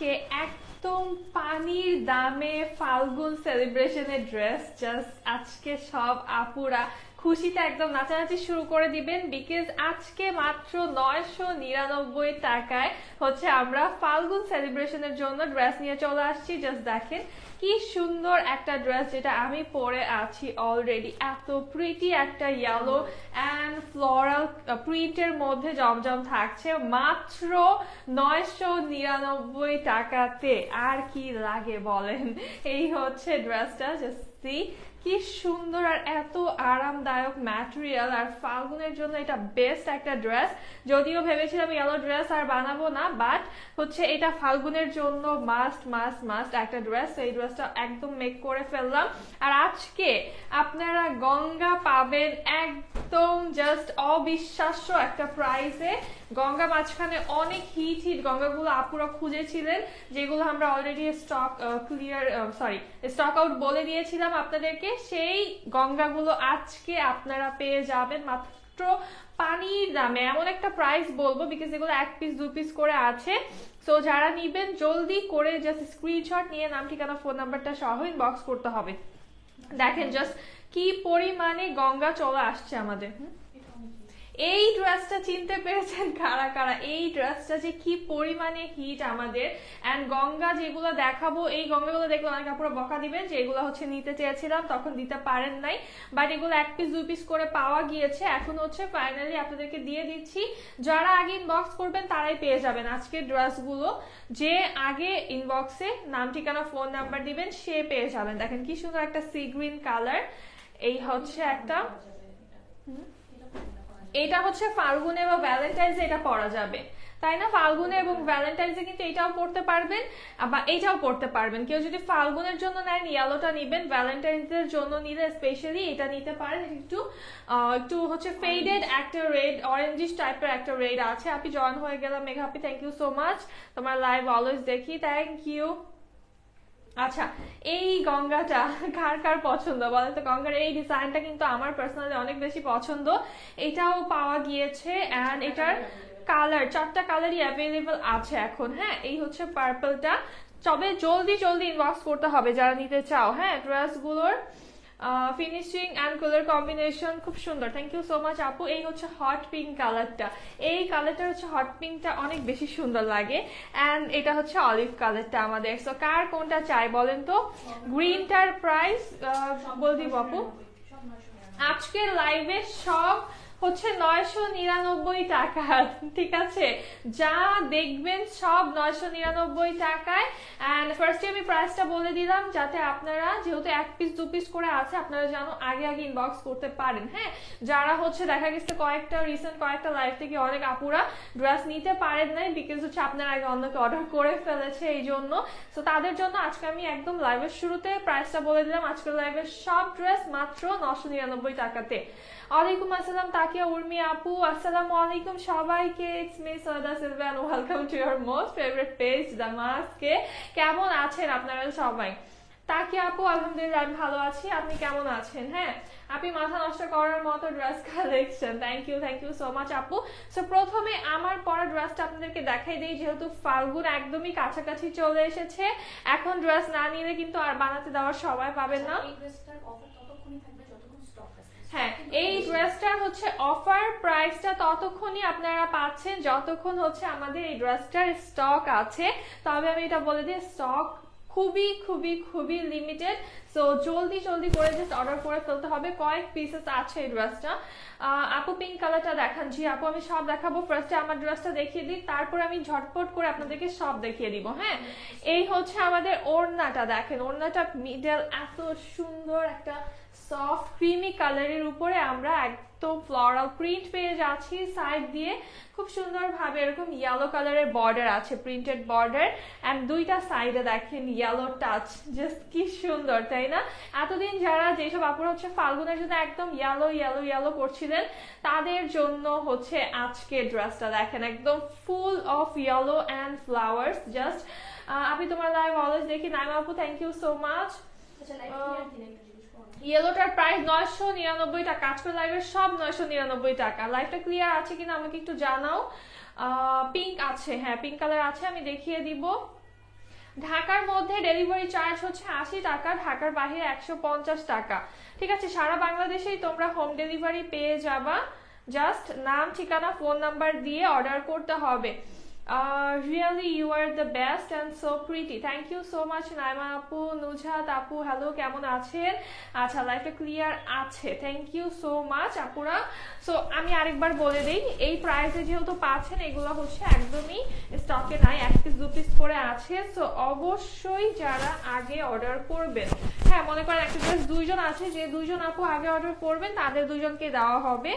আজকে একদম পানির দামে ফাল্গুন সেলিব্রেশনের ড্রেস জাস্ট আজকে সব আপুরা খুশিতে একদম নাচানাচি শুরু করে দিবেন বিকজ আজকে মাত্র নয়শো নিরানব্বই টাকায় হচ্ছে আমরা ফাল্গুন সেলিব্রেশনের জন্য ড্রেস নিয়ে চলে আসছি। জাস্ট দেখেন কি সুন্দর একটা ড্রেস যেটা আমি পরে আছি অলরেডি এত প্রিটি একটা ইয়েলো অ্যান্ড ফ্লোরাল প্রিন্টের মধ্যে জমজম থাকছে মাত্র নয়শো নিরানব্বই টাকাতে। আর কি লাগে বলেন? এই হচ্ছে ড্রেসটা জাস্ট সি কি সুন্দর আর এত আরামদায়ক ম্যাটেরিয়াল আর ফাল্গুনের জন্য এটা বেস্ট একটা ড্রেস যদিও ভেবেছিলাম ইয়েলো ড্রেস আর বানাবো না বাট হচ্ছে এটা ফাল্গুনের জন্য মাস্ট মাস্ট মাস্ট একটা ড্রেস এই ড্রেসটা একদম মেক করে ফেললাম। আর আজকে আপনারা গঙ্গা পাবেন একদম জাস্ট অবিশ্বাস্য একটা প্রাইসে গঙ্গা মাঝখানে অনেক হিট হিট গঙ্গাগুলো আপুরা খুঁজেছিলেন, যেগুলো আমরা already stock clear sorry stock out বলে দিয়েছিলাম আপনাদেরকে। সেই গঙ্গাগুলো আজকে আপনারা পেয়ে যাবেন মাত্র পানির দামে। এমন একটা প্রাইস বলব বিকজ এগুলো এক পিস দু পিস করে আছে। সো যারা নিবেন, জলদি করে জাস্ট স্ক্রিনশট নিয়ে নাম, ঠিকানা ফোন নাম্বারটা সহ ইনবক্স করতে হবে। দেখেন জাস্ট কি পরিমাণে গঙ্গা চলে আসছে আমাদের। হুম এই ড্রেসটা চিনতে পেরেছেন কারা কারা? এই ড্রেসটা যে কি পরিমাণে হিট আমাদের? অ্যান্ড গঙ্গা যেগুলো দেখাবো, এই গঙ্গাগুলো দেখলে অনেক কাপড় বকা দিবেন যে এগুলো হচ্ছে নিতে চেয়েছিলাম, তখন দিতে পারেন নাই। বাট এগুলো এক পিস দুই পিস করে পাওয়া গিয়েছে। এখন হচ্ছে ফাইনালি আপনাদেরকে দিয়ে দিচ্ছি। যারা আগে ইনবক্স করবেন, তারাই পেয়ে যাবেন আজকের ড্রেসগুলো যে আগে ইনবক্সে নাম, ঠিকানা ফোন নাম্বার দিবেন, সে পেয়ে যাবেন। দেখেন কি সুন্দর একটা সি গ্রিন কালার এই হচ্ছে একটা এটা হচ্ছে ফাল্গুনে বা ভ্যালেন্টাইন্সে এটা পরা যাবে। তাই না? ফাল্গুনে এবং ভ্যালেন্টাইন্সে কিন্তু এটাও পড়তে পারবেন, বা এইটাও পড়তে পারবেন। কেউ যদি ফাল্গুনের জন্য নেন ইয়েলোটা নিবেন ভ্যালেন্টাইন্সের জন্য নিলে স্পেশালি এটা নিতে পারেন। একটু একটু হচ্ছে ফেডেড একটা রেড অরেঞ্জিস টাইপের একটা রেড আছে। আপনি জয়েন হয়ে গেলাম। মেঘা আপি থ্যাংক ইউ সো মাচ তোমার লাইভ অলওয়েজ দেখি। থ্যাংক ইউ আচ্ছা এই গঙ্গাটা কার কার পছন্দ? বলেন তো, গঙ্গার এই ডিজাইনটা কিন্তু আমার পার্সোনালি অনেক বেশি পছন্দ। এটাও পাওয়া গিয়েছে অ্যান্ড এটার কালার চারটা কালারই অ্যাভেলেবল আছে এখন হ্যাঁ? এই হচ্ছে পার্পলটা তবে জলদি জলদি ইনবক্স করতে হবে যারা নিতে চাও হ্যাঁ? ড্রেসগুলোর ফিনিশিং অ্যান্ড কালার কম্বিনেশন খুব সুন্দর। থ্যাংক ইউ সো মাচ আপু। এই হচ্ছে হট পিঙ্ক কালারটা এই কালারটা হচ্ছে হট পিঙ্কটা অনেক বেশি সুন্দর লাগে। অ্যান্ড এটা হচ্ছে অলিভ কালারটা আমাদের। সো কার কোনটা চাই বলেন তো? গ্রিনটার প্রাইস বল দিব আপু। আজকের লাইভে সব হচ্ছে নয়শো নিরানব্বই টাকা, ঠিক আছে? যা দেখবেন সব নয়শো নিরানব্বই টাকায়। অ্যান্ড ফার্স্টে আমি প্রাইসটা বলে দিলাম, যাতে আপনারা যেহেতু এক পিস দু পিস করে আছে, আপনারা যেন আগে আগে ইনবক্স করতে পারেন হ্যাঁ? যারা হচ্ছে দেখা গেছে কয়েকটা রিসেন্ট কয়েকটা লাইফ থেকে অনেক আপুরা ড্রেস নিতে পারেন নাই বিকজ হচ্ছে আপনারা আগে অন্যকে অর্ডার করে ফেলেছে এই জন্য। তো তাদের জন্য আজকে আমি একদম লাইভের শুরুতে প্রাইসটা বলে দিলাম। আজকের লাইভের সব ড্রেস মাত্র নশো নিরানব্বই টাকাতে। ওয়ালাইকুম আসসালাম, তাকিয়া উর্মি আপু। আসসালামু আলাইকুম সবাইকে। ইটস মি সদা Sylvan welcome to your most favourite page দামাসকে কেমন আছেন আপনারা সবাই? তাকে আপু, আলহামদুলিল্লাহ, আমি ভালো আছি। আপনি কেমন আছেন? হ্যাঁ আপনি মাথা নষ্ট করার মতো dress collection thank you thank you so much আপু। সো প্রথমে আমার পরা ড্রেসটা আপনাদেরকে দেখাই দিই, যেহেতু ফাল্গুন একদমই কাছাকাছি চলে এসেছে। এখন ড্রেস না নিলে কিন্তু আর বানাতে দেওয়ার সময় পাবেন না। হ্যাঁ এই ড্রেসটার হচ্ছে অফার প্রাইসটা ততক্ষণই আপনারা পাচ্ছেন যতক্ষণ হচ্ছে আমাদের এই ড্রেসটার স্টক আছে। তবে আমি এটা বলে দিই স্টক খুবই খুবই খুবই লিমিটেড সো জলদি জলদি করে জাস্ট অর্ডার করে ফেলতে হবে। কয়েক পিসেস আছে এই ড্রেসটা আপু পিঙ্ক কালারটা দেখান। জি আপু আমি সব দেখাবো। ফার্স্টে আমার ড্রেসটা দেখিয়ে দিই তারপর আমি ঝটপট করে আপনাদেরকে সব দেখিয়ে দিব হ্যাঁ? এই হচ্ছে আমাদের ওড়নাটা দেখেন ওড়নাটা মিডল এত সুন্দর একটা সফট ক্রিমি কালারের উপরে আমরা একদম ফ্লোরাল প্রিন্ট পেয়ে যাচ্ছি সাইড দিয়ে। খুব সুন্দরভাবে এরকম ইয়েলো কালারের বর্ডার আছে প্রিন্টেড বর্ডার অ্যান্ড দুইটা সাইডে দেখেন ইয়েলো টাচ জাস্ট কি সুন্দর, তাই না? এতদিন যারা যেসব আপুরা হচ্ছে ফাল্গুনের জন্য একদম ইয়েলো ইয়েলো ইয়েলো করছিলেন, তাদের জন্য হচ্ছে আজকে ড্রেসটা দেখেন, একদম full of yellow and flowers just আমি তোমার লাইভ অলওয়েজ দেখি নাইম আপু থ্যাংক ইউ সো মাচ ইয়েলোটার প্রাইস নয়শো নিরানব্বই টাকা। আজকের লাইভের সব নয়শো নিরানব্বই টাকা। লাইভটা ক্লিয়ার আছে কিনা আমাকে একটু জানাও। পিঙ্ক আছে। হ্যাঁ পিঙ্ক কালার আছে, আমি দেখিয়ে দিব। ঢাকার মধ্যে ডেলিভারি চার্জ হচ্ছে আশি টাকা, ঢাকার বাহিরে একশো পঞ্চাশ টাকা। ঠিক আছে, সারা বাংলাদেশেই তোমরা হোম ডেলিভারি পেয়ে যাবা। জাস্ট নাম, ঠিকানা ফোন নাম্বার দিয়ে অর্ডার করতে হবে। Really you are the best and so pretty thank you so much Naima আপু নুজাত আপু হ্যালো কেমন আছেন? আচ্ছা লাইফটা ক্লিয়ার আছে। থ্যাংক ইউ সো মাচ আপুরা। সো আমি আরেকবার বলে দিই, এই প্রাইসে যেহেতু পাচ্ছেন, এগুলো হচ্ছে একদমই স্টকে নাই, এক পিস দু পিস করে আছে। সো অবশ্যই যারা আগে অর্ডার করবেন হ্যাঁ মনে করেন একটা ড্রেস দুইজন আছে, যে দুইজন আপু আগে অর্ডার করবেন, তাদের দুইজনকে দেওয়া হবে।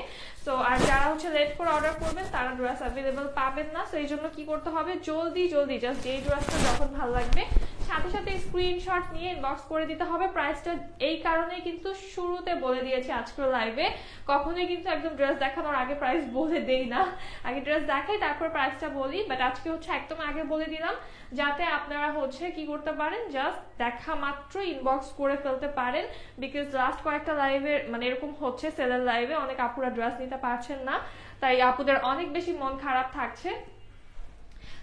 সো আর যারা হচ্ছে লেট করে অর্ডার করবেন, তারা ড্রেস অ্যাভেলেবেল পাবেন না। সো এই জন্য কি করতে হবে? জলদি জলদি জাস্ট যেই ড্রেসটা যখন ভালো লাগবে। সাথে সাথে স্ক্রিনশট নিয়ে ইনবক্স করে দিতে হবে। প্রাইসটা এই কারণেই কিন্তু শুরুতে বলে দিয়েছি আজকের লাইভে কখনোই কিন্তু একদম ড্রেস দেখানোর আগে প্রাইস বলে দেই না। আগে ড্রেস দেখাই, তারপর প্রাইসটা বলি। বাট আজকে হচ্ছে একদম আগে বলে দিলাম, যাতে আপনারা হচ্ছে কি করতে পারেন? জাস্ট দেখা মাত্র ইনবক্স করে ফেলতে পারেন। বিকজ লাস্ট কয়েকটা লাইভে মানে এরকম হচ্ছে সেলের লাইভে অনেক আপুরা ড্রেস নিতে পারছেন না। তাই আপুদের অনেক বেশি মন খারাপ থাকছে।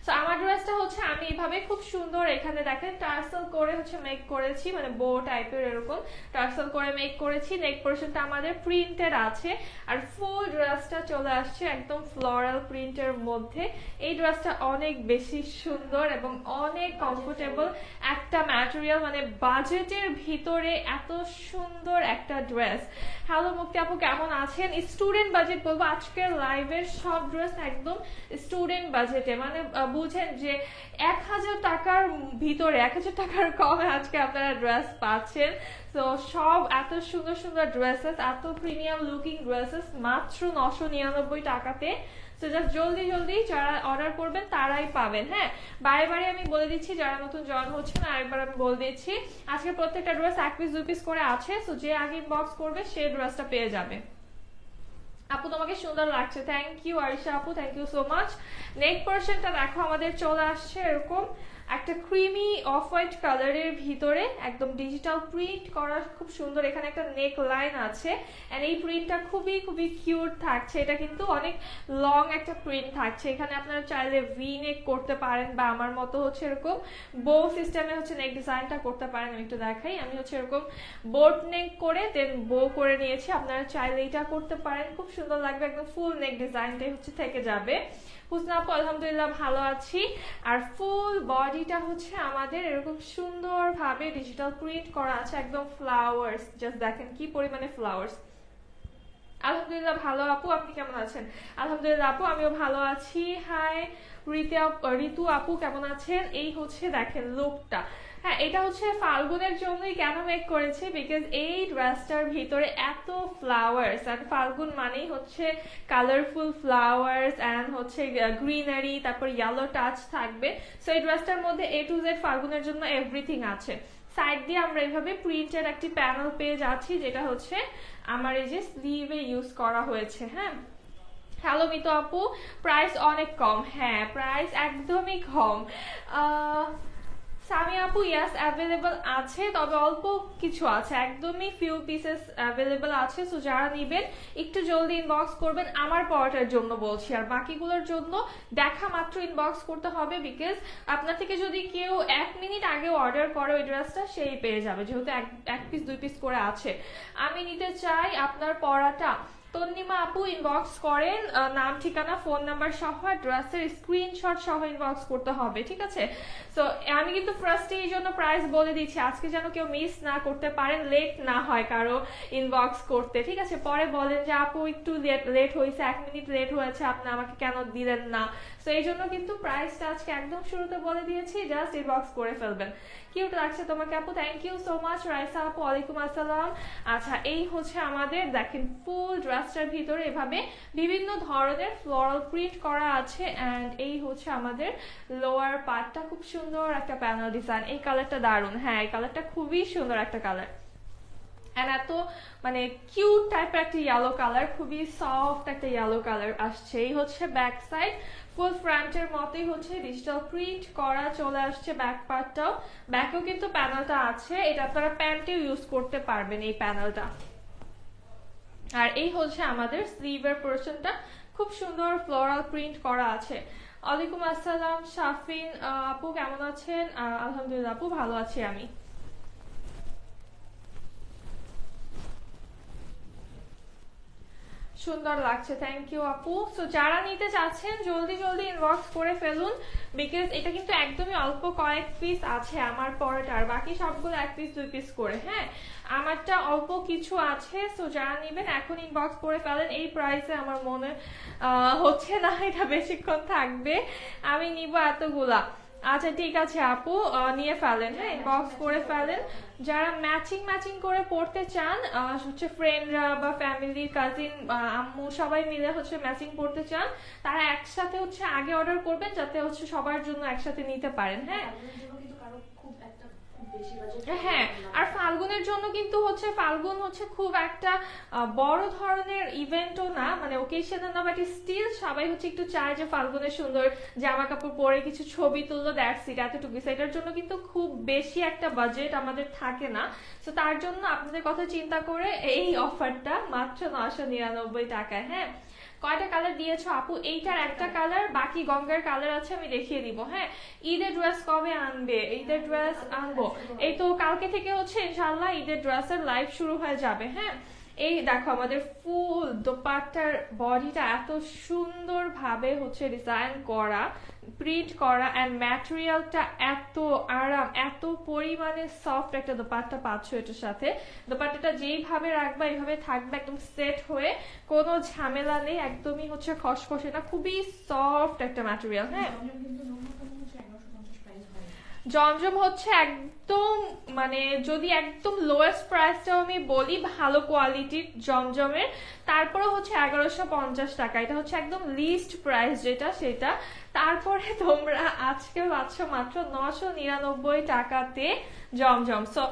তো আমার ড্রেসটা হচ্ছে আমি এভাবে খুব সুন্দর এখানে দেখেন টার্সেল করে হচ্ছে মেক করেছি মানে বো টাইপের এরকম টার্সেল করে মেক করেছি নেক পোর্শনটা আমাদের প্রিন্টেড আছে আর ফুল ড্রেসটা চলে আসছে একদম ফ্লোরাল প্রিন্টের মধ্যে। এই ড্রেসটা অনেক বেশি সুন্দর এবং অনেক কমফোর্টেবল একটা ম্যাটেরিয়াল মানে বাজেটের ভিতরে এত সুন্দর একটা ড্রেস হ্যালো মুক্তি আপু কেমন আছেন? স্টুডেন্ট বাজেট বলব আজকের লাইভের সব ড্রেস একদম স্টুডেন্ট বাজেটে মানে বুঝেন যে এক হাজার টাকার ভিতরে, এক হাজার টাকার কমে আজকে আপনারা ড্রেস পাচ্ছেন। তো সব এত সুন্দর সুন্দর ড্রেসেস এত প্রিমিয়াম লুকিং ড্রেসেস মাত্র নশো নিরানব্বই টাকাতে। তো জাস্ট জলদি জলদি যারা অর্ডার করবেন, তারাই পাবেন হ্যাঁ? বারে বারে আমি বলে দিচ্ছি, যারা নতুন জয়েন হচ্ছেন, আরেকবার আমি বলে দিচ্ছি, আজকে প্রত্যেকটা ড্রেস এক পিস দুই পিস করে আছে। সো যে আগে বক্স করবে, সে ড্রেসটা পেয়ে যাবে। আপু, তোমাকে সুন্দর লাগছে। থ্যাংক ইউ আরিশা আপু thank you so much next পোর্শনটা দেখো, আমাদের চলে আসছে এরকম। একটা ক্রিমি অফ হোয়াইট কালারের ভিতরে একদম ডিজিটাল প্রিন্ট করা খুব সুন্দর। এখানে একটা নেক লাইন আছে অ্যান্ড এই প্রিন্টটা খুবই খুবই কিউট থাকছে। এটা কিন্তু অনেক লং একটা প্রিন্ট থাকছে। এখানে আপনারা চাইলে ভি নেক করতে পারেন বা আমার মতো হচ্ছে এরকম বো সিস্টেমে হচ্ছে নেক ডিজাইনটা করতে পারেন। আমি একটু দেখাই। আমি হচ্ছে এরকম বোট নেক করে দেন বো করে নিয়েছি। আপনারা চাইলে এটা করতে পারেন। খুব সুন্দর লাগবে। একদম ফুল নেক ডিজাইনটাই হচ্ছে থেকে যাবে। হুসনা আপু, আলহামদুলিল্লাহ ভালো আছি। আর ফুল বডিটা হচ্ছে আমাদের এরকম সুন্দরভাবে ডিজিটাল প্রিন্ট করা আছে, একদম ফ্লাওয়ার্স জাস্ট দেখেন কি পরিমাণে ফ্লাওয়ার্স আলহামদুলিল্লাহ ভালো আপু, আপনি কেমন আছেন? আলহামদুলিল্লাহ আপু, আমিও ভালো আছি। হাই ঋতু আপু কেমন আছেন? এই হচ্ছে দেখেন লুকটা হ্যাঁ এটা হচ্ছে ফাল্গুনের জন্যই কেন মেক করেছে? বিকজ এই ড্রেসটার ভিতরে এত ফ্লাওয়ার্স অ্যান্ড ফাল্গুন মানেই হচ্ছে কালারফুল ফ্লাওয়ার্স অ্যান্ড হচ্ছে গ্রিনারি তারপর ইয়েলো টাচ থাকবে। সো এই ড্রেসটার মধ্যে এ টু জেড ফাল্গুনের জন্য এভরিথিং আছে। সাইড দিয়ে আমরা এইভাবে প্রিন্টের একটি প্যানেল পেয়ে যাচ্ছি, যেটা হচ্ছে আমার এই যে স্লিভে ইউজ করা হয়েছে হ্যাঁ? হ্যালো মিতো আপু প্রাইস অনেক কম। হ্যাঁ প্রাইস একদমই কম। সামি আপু ইয়াস অ্যাভেলেবল আছে, তবে অল্প কিছু আছে। একদমই ফিউ পিসেস অ্যাভেলেবল আছে সো যারা নেবেন, একটু জলদি ইনবক্স করবেন। আমার পড়াটার জন্য বলছি, আর বাকিগুলোর জন্য দেখা মাত্র ইনবক্স করতে হবে বিকজ আপনার থেকে যদি কেউ এক মিনিট আগে অর্ডার করে ওই ড্রেসটা সেই পেয়ে যাবে, যেহেতু এক পিস দুই পিস করে আছে। আমি নিতে চাই আপনার পড়াটা তন্নিমা আপু ইনবক্স করেন নাম, ঠিকানা ফোন নাম্বার সহ ড্রেসের স্ক্রিনশট সহ ইনবক্স করতে হবে, ঠিক আছে? সো আমি কিন্তু ফার্স্টে এই জন্য প্রাইস বলে দিচ্ছি, আজকে যেন কেউ মিস না করতে পারেন লেট না হয় কারও ইনবক্স করতে, ঠিক আছে? পরে বলেন যে, আপু, একটু লেট হয়েছে এক মিনিট লেট হয়েছে, আপনি আমাকে কেন দিলেন না? সো এই জন্য কিন্তু প্রাইসটা আজকে একদম শুরুতে বলে দিয়েছি জাস্ট ইনবক্স করে ফেলবেন। কিউট লাগছে তোমাকে আপু thank you so much Raisa আপু, ওয়ালাইকুম আসসালাম। আচ্ছা এই হচ্ছে আমাদের, দেখেন ফুল ড্রেসটার ভিতরে এভাবে বিভিন্ন ধরনের ফ্লোরাল প্রিন্ট করা আছে অ্যান্ড এই হচ্ছে আমাদের লোয়ার পার্টটা খুব সুন্দর একটা প্যানেল ডিজাইন এই কালারটা দারুণ। হ্যাঁ এই কালারটা খুবই সুন্দর একটা কালার এত মানে কিউট টাইপের একটা ইয়েলো কালার খুবই সফট একটা ইয়েলো কালার আসছে। এই হচ্ছে ব্যাক সাইড ফুল ফ্রন্টের মতোই হচ্ছে ডিজিটাল প্রিন্ট করা চলে আসছে ব্যাক পার্টটাও ব্যাকেও কিন্তু প্যানেলটা আছে, এটা আপনারা প্যান্টেও ইউজ করতে পারবেন এই প্যানেলটা আর এই হচ্ছে আমাদের স্লিভের পোর্শনটা খুব সুন্দর ফ্লোরাল প্রিন্ট করা আছে। ওয়ালাইকুম আসসালাম, শাফিন আপু কেমন আছেন? আলহামদুলিল্লাহ, আপু ভালো আছি আমি। সুন্দর লাগছে। থ্যাংক ইউ আপু। সো যারা নিতে চাচ্ছেন, জলদি জলদি ইনবক্স করে ফেলুন বিকজ এটা কিন্তু একদমই অল্প কয়েক পিস আছে আমার পরটার। বাকি সবগুলো এক পিস দুই পিস করে হ্যাঁ? আমারটা অল্প কিছু আছে সো যারা নেবেন, এখন ইনবক্স করে ফেলেন। এই প্রাইসে আমার মনে হচ্ছে না, এটা বেশিক্ষণ থাকবে। আমি নিব এতগুলা। আচ্ছা ঠিক আছে আপু নিয়ে ফেলেন হ্যাঁ ইনবক্স করে ফেলেন। যারা ম্যাচিং ম্যাচিং করে পড়তে চান হচ্ছে ফ্রেন্ডরা বা ফ্যামিলি কাজিন আম্মু, সবাই মিলে হচ্ছে ম্যাচিং পড়তে চান, তারা একসাথে হচ্ছে আগে অর্ডার করবেন, যাতে হচ্ছে সবার জন্য একসাথে নিতে পারেন হ্যাঁ। হ্যাঁ আর ফাল্গুনের জন্য কিন্তু হচ্ছে ফাল্গুন হচ্ছে খুব একটা বড় ধরনের ইভেন্টও না মানে ওকেশন না বাট স্টিল সবাই হচ্ছে একটু চায় যে ফাল্গুনের সুন্দর জামা কাপড় পরে কিছু ছবি তুললো দ্যাটস ইট এতটুকু। সেটার জন্য কিন্তু খুব বেশি একটা বাজেট আমাদের থাকে না। তো তার জন্য আপনাদের কথা চিন্তা করে এই অফারটা মাত্র নশো নিরানব্বই টাকায় হ্যাঁ? কয়টা কালার দিয়েছ আপু? এইটার একটা কালার বাকি গঙ্গার কালার আছে, আমি দেখিয়ে দিব হ্যাঁ? ঈদের ড্রেস কবে আনবে? ঈদের ড্রেস আনব। এই তো কালকে থেকে হচ্ছে ইনশাল্লাহ ঈদের ড্রেসের লাইভ শুরু হয়ে যাবে হ্যাঁ? এই দেখো আমাদের ফুল দোপাট্টার বডিটা এত সুন্দর ভাবে হচ্ছে ডিজাইন করা প্রিন্ট করা অ্যান্ড ম্যাটেরিয়ালটা এত আরাম এত পরিমাণে সফট একটা দোপাট্টা পাচ্ছ এটার সাথে। দোপাট্টাটা যেইভাবে রাখবা এইভাবে থাকবে একদম সেট হয়ে কোনো ঝামেলা নেই একদমই হচ্ছে খসখসে না খুবই সফট একটা ম্যাটেরিয়াল হ্যাঁ? জমজম হচ্ছে একদম মানে যদি একদম লোয়েস্ট প্রাইসটাও আমি বলি, ভালো কোয়ালিটির জমজমের তারপরে হচ্ছে এগারোশো পঞ্চাশ টাকা। এটা হচ্ছে একদম লিস্ট প্রাইস যেটা, সেটা তারপরে তোমরা আজকে পাচ্ছ মাত্র নশো নিরানব্বই টাকাতে জমজম। সো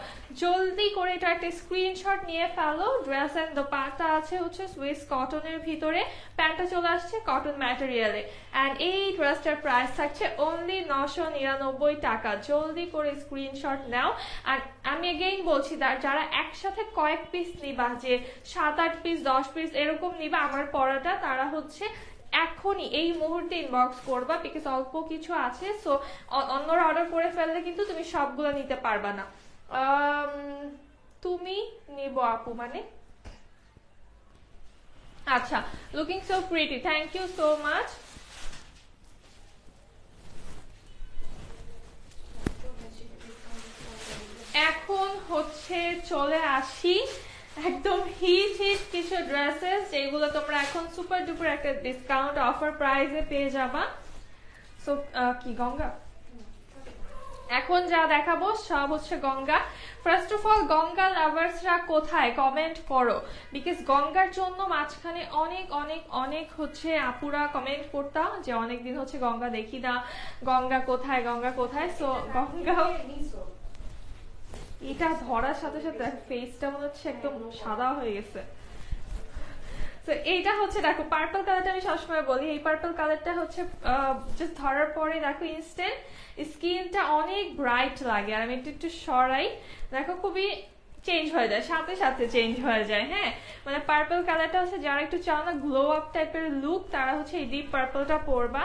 জলদি করে এটা একটা স্ক্রিনশট নিয়ে ফেলো। ড্রেস অ্যান্ড দোপাট্টা আছে হচ্ছে সুইস কটনের ভিতরে। প্যান্টটা চলে আসছে কটন ম্যাটেরিয়ালে অ্যান্ড এই ড্রেসটার প্রাইস থাকছে অনলি নশো নিরানব্বই টাকা। জলদি করে স্ক্রিনশট নাও। আর আমি এগেইন বলছি যারা একসাথে কয়েক পিস নিবা, যে সাত আট পিস দশ পিস এরকম নিবা, আমার পড়াটা তারা হচ্ছে এখনই এই মুহূর্তে ইনবক্স করবা বিকজ অল্প কিছু আছে সো অন্যরা অর্ডার করে ফেললে কিন্তু তুমি সবগুলো নিতে পারবা না। তুমি নিব আপু মানে? আচ্ছা looking so pretty thank you so much এখন হচ্ছে চলে আসি। একদম হিট হিট কিছু ড্রেসেস যেগুলো তোমরা এখন সুপার ডুপার একটা ডিসকাউন্ট অফার প্রাইসে পেয়ে যাবা। সো কি, গঙ্গা? এখন যা দেখাবো সব হচ্ছে Ganga. First of all Ganga লাভার্সরা কোথায়? কমেন্ট করো। বিকজ গঙ্গার জন্য মাঝখানে অনেক অনেক অনেক হচ্ছে আপুরা কমেন্ট করতাম যে অনেক দিন হচ্ছে গঙ্গা দেখি না। গঙ্গা কোথায় গঙ্গা কোথায়? সো গঙ্গা এটা ধরার সাথে সাথে ফেসটা মনে হচ্ছে একদম সাদা হয়ে গেছে। তো এইটা হচ্ছে, দেখো পার্পল কালারটা আমি সবসময় বলি, এই পার্পল কালারটা হচ্ছে জাস্ট ধরার পরে, দেখো ইনস্ট্যান্ট স্কিনটা অনেক ব্রাইট লাগে। আর আমি একটু একটু সরাই, দেখো, খুবই চেঞ্জ হয়ে যায়, সাথে সাথে চেঞ্জ হয়ে যায় হ্যাঁ? মানে পার্পল কালারটা হচ্ছে, যারা একটু চাও না গ্লো আপ টাইপের লুক তারা হচ্ছে এই ডিপ পার্পলটা পরবা।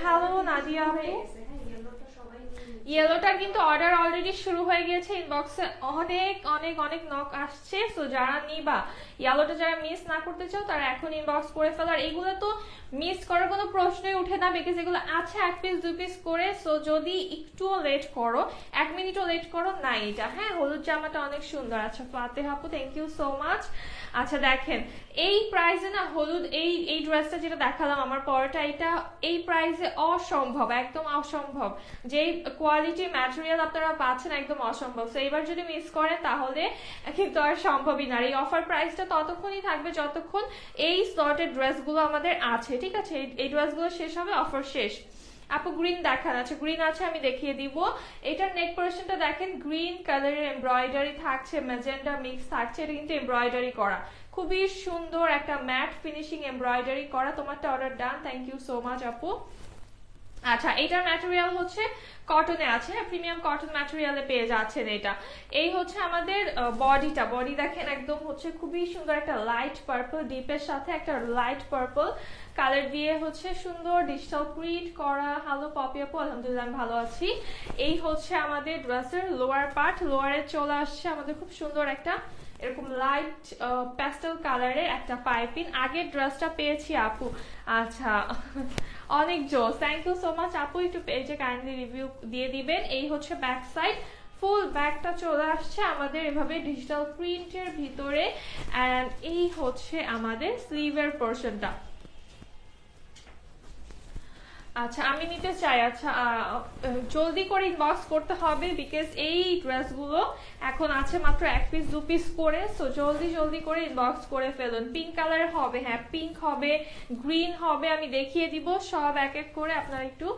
হ্যালো নাদিয়া আপু। ইয়েলোটার কিন্তু অর্ডার অলরেডি শুরু হয়ে গিয়েছে ইনবক্সে অনেক অনেক অনেক নক আসছে। সো যারা নিবা ইয়েলোটা যারা মিস না করতে চাও, তারা এখন ইনবক্স করে ফেলো। আর এগুলো তো মিস করার কোনো প্রশ্নই উঠে না বিকজ এগুলো আছে এক পিস দুই পিস করে। সো যদি একটুও লেট করো, এক মিনিটও লেট করো, না এটা হ্যাঁ হলুদ জামাটা অনেক সুন্দর আচ্ছা ফাতে হাপু থ্যাংক ইউ সো মাচ আচ্ছা দেখেন, এই প্রাইসে না হলুদ, এই এই ড্রেসটা যেটা দেখালাম আমার পরটা, এটা এই প্রাইসে অসম্ভব, একদম অসম্ভব। যে কোয়ালিটি ম্যাটেরিয়াল আপনারা পাচ্ছেন, একদম অসম্ভব। সো এবার যদি মিস করেন তাহলে কিন্তু আর সম্ভবই না। এই অফার প্রাইসটা ততক্ষণই থাকবে যতক্ষণ এই স্লটের ড্রেসগুলো আমাদের আছে, ঠিক আছে? এই ড্রেসগুলো শেষ হবে অফার শেষ। আপু গ্রিন দেখান আছে। গ্রিন আছে, আমি দেখিয়ে দিব। এটার নেক পোর্শনটা দেখেন গ্রিন কালারের এমব্রয়ডারি থাকছে ম্যাজেন্ডা মিক্স থাকছে, এটা কিন্তু এমব্রয়ডারি করা। খুবই সুন্দর একটা ম্যাট ফিনিশিং এমব্রয়ডারি করা। তোমারটা order done thank you so much আপু। আচ্ছা এটার ম্যাটেরিয়াল হচ্ছে কটনে আছে প্রিমিয়াম কটন ম্যাটেরিয়ালে পেয়ে যাচ্ছেন এটা। এই হচ্ছে আমাদের বডিটা বডি দেখেন একদম হচ্ছে খুবই সুন্দর একটা লাইট পার্পল ডিপের সাথে একটা লাইট পার্পল কালার দিয়ে হচ্ছে সুন্দর ডিজিটাল প্রিন্ট করা। হ্যালো পপি আপু আলহামদুলিল্লাহ আমি ভালো আছি। এই হচ্ছে আমাদের ড্রেসের লোয়ার পার্ট লোয়ারে চলে আসছে আমাদের খুব সুন্দর একটা এরকম লাইট প্যাস্টেল কালারের একটা পাইপিন আগের ড্রেসটা পেয়েছি আপু। আচ্ছা অনেক জোস থ্যাংক ইউ সো মাচ আপু, একটু পেজে কাইন্ডলি রিভিউ দিয়ে দিবেন। এই হচ্ছে ব্যাক সাইড ফুল ব্যাগটা চলে আসছে আমাদের এভাবে ডিজিটাল প্রিন্টের ভিতরে। অ্যান্ড এই হচ্ছে আমাদের স্লিভের পোর্শনটা আচ্ছা আমি নিতে চাই। আচ্ছা জলদি করে ইনবক্স করতে হবে বিকজ এই ড্রেসগুলো এখন আছে মাত্র এক পিস দু পিস করে। সো জলদি জলদি করে ইনবক্স করে ফেলুন। পিঙ্ক কালার হবে হ্যাঁ পিঙ্ক হবে গ্রিন হবে, আমি দেখিয়ে দিব। সব এক এক করে আপনারা একটু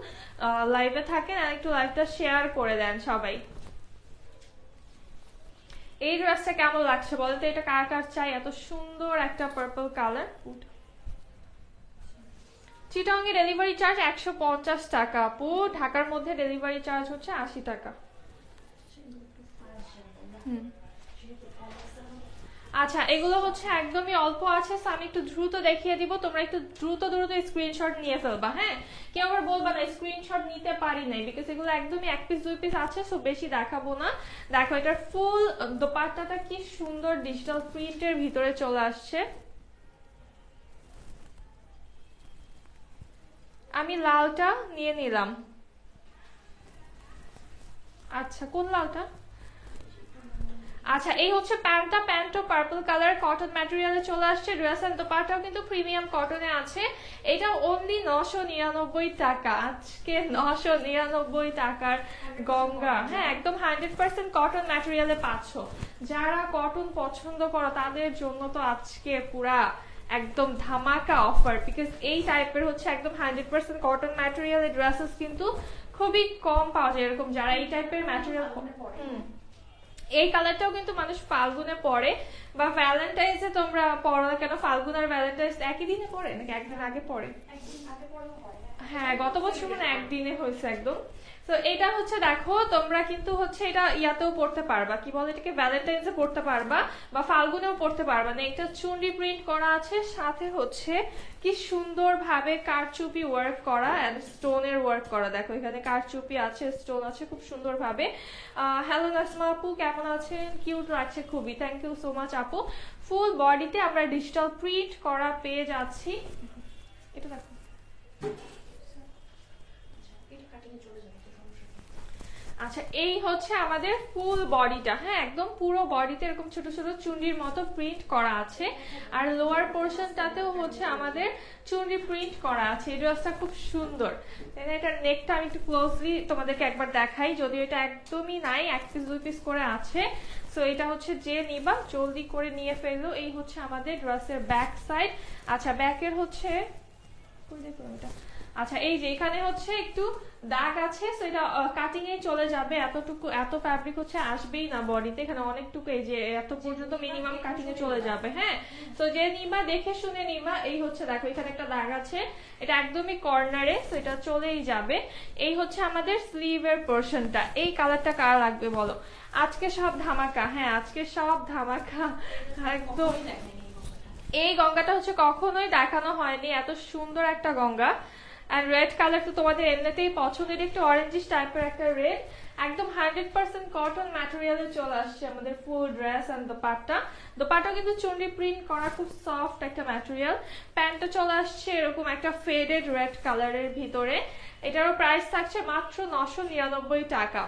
লাইভে থাকেন আর একটু লাইভটা শেয়ার করে দেন সবাই। এই ড্রেসটা কেমন লাগছে বলতে? এটা কার কার চাই? এত সুন্দর একটা পার্পল কালার চিটংয়ে ডেলিভারি চার্জ একশো পঞ্চাশ টাকা। আপু, ঢাকার মধ্যে ডেলিভারি চার্জ হচ্ছে আশি টাকা। আচ্ছা এগুলো হচ্ছে একদমই অল্প আছে আমি একটু দ্রুত দেখিয়ে দিব। তোমরা একটু দ্রুত দ্রুত স্ক্রিনশট নিয়ে ফেলবা হ্যাঁ? কেউ আবার বলবা না স্ক্রিনশট নিতে পারি নাই বিকজ এগুলো একদমই এক পিস দুই পিস আছে সো বেশি দেখাবো না। দেখো, এটার ফুল দোপাট্টাটা কি সুন্দর ডিজিটাল প্রিন্টের ভিতরে চলে আসছে। আমি লালটা নিয়ে নিলাম। আচ্ছা কোন লালটা আচ্ছা এই হচ্ছে প্যান্টটা প্যান্টও পার্পল কালার কটন ম্যাটেরিয়ালে চলে আসছে। ড্রেস দোপাটাও কিন্তু প্রিমিয়াম কটনে আছে। এটা অনলি নশো নিরানব্বই টাকা। আজকে নশো নিরানব্বই টাকার গঙ্গা। হ্যাঁ একদম হান্ড্রেড পার্সেন্ট কটন ম্যাটেরিয়ালে পাচ্ছ। যারা কটন পছন্দ করো, তাদের জন্য তো আজকে পুরা একদম ধামাকা অফার বিকজ এই টাইপের হচ্ছে একদম হান্ড্রেড পার্সেন্ট কটন ম্যাটেরিয়ালের ড্রেসেস কিন্তু খুবই কম পাওয়া যায়। এরকম যারা এই টাইপের ম্যাটেরিয়াল এই কালারটাও কিন্তু মানুষ ফাল্গুনে পরে বা ভ্যালেন্টাইন্সে তোমরা পড়ো না কেন ফাল্গুন আর ভ্যালেন্টাইন্স একই দিনে পরে? নাকি একদিন আগে পরে? হ্যাঁ গত বছর মানে একদিনে হয়েছে একদম। তো এটা হচ্ছে দেখো, তোমরা কিন্তু হচ্ছে এটা ইয়াতেও পড়তে পারবা। কি বলে এটাকে? ভ্যালেন্টাইন্সে পড়তে পারবা বা ফাল্গুনেও পড়তে পারবা। না, এটা চুন্ডি প্রিন্ট করা আছে, সাথে হচ্ছে কি সুন্দর ভাবে কারচুপি ওয়ার্ক করা এন্ড স্টোনের ওয়ার্ক করা। দেখো, এখানে কারচুপি আছে স্টোন আছে, খুব সুন্দর ভাবে হ্যালো নাসমা আপু, কেমন আছেন? কিউট লাগছে খুবই। থ্যাংক ইউ সো মাচ আপু। ফুল বডিতে আমরা ডিজিটাল প্রিন্ট করা পেয়ে যাচ্ছি। এটা দেখো। আচ্ছা এই হচ্ছে আমাদের ফুল বডিটা হ্যাঁ একদম পুরো বডিতে এরকম ছোট ছোট চুন্ডির মতো প্রিন্ট করা আছে। আর লোয়ার পোর্শনটাতেও হচ্ছে আমাদের চুন্ডি প্রিন্ট করা আছে। এই ড্রেসটা খুব সুন্দর। এটার নেকটা আমি একটু ক্লোজলি তোমাদেরকে একবার দেখাই, যদিও এটা একদমই নাই, এক পিস দুই পিস করে আছে। সো এটা হচ্ছে যে নিবা, জলদি করে নিয়ে ফেলল এই হচ্ছে আমাদের ড্রেসের ব্যাক সাইড আচ্ছা ব্যাকের হচ্ছে এটা। আচ্ছা এই যে এখানে হচ্ছে একটু দাগ আছে সেটা কাটিং এ চলে যাবে। এতটুকু, এত ফ্যাব্রিক হচ্ছে আসবেই না বডিতে এখানে অনেকটুকু এই যে এত পর্যন্ত মিনিমাম কাটিং এ চলে যাবে হ্যাঁ? তো যে নিবা, দেখে শুনে নিবা, এই হচ্ছে দেখো, এখানে একটা দাগ আছে। এটা একদমই কর্নারে সেটা চলেই যাবে। এই হচ্ছে আমাদের স্লিভের পোর্শনটা এই কালারটা কার লাগবে বলো? আজকে সব ধামাকা হ্যাঁ আজকে সব ধামাকা। একদম। এই গঙ্গাটা হচ্ছে কখনোই দেখানো হয়নি। এত সুন্দর একটা গঙ্গা। অ্যান্ড রেড কালার তো তোমাদের এমনিতেই পছন্দের একটু অরেঞ্জিস টাইপের একটা রেড একদম হান্ড্রেড পার্সেন্ট কটন ম্যাটেরিয়ালে চলে আসছে আমাদের full dress and dupatta. Dupatta কিন্তু চুন্ডি প্রিন্ট করা খুব সফট একটা ম্যাটেরিয়াল প্যান্টটা চলে আসছে এরকম একটা ফেডেড রেড কালারের ভিতরে। এটারও প্রাইস থাকছে মাত্র নশো নিরানব্বই টাকা।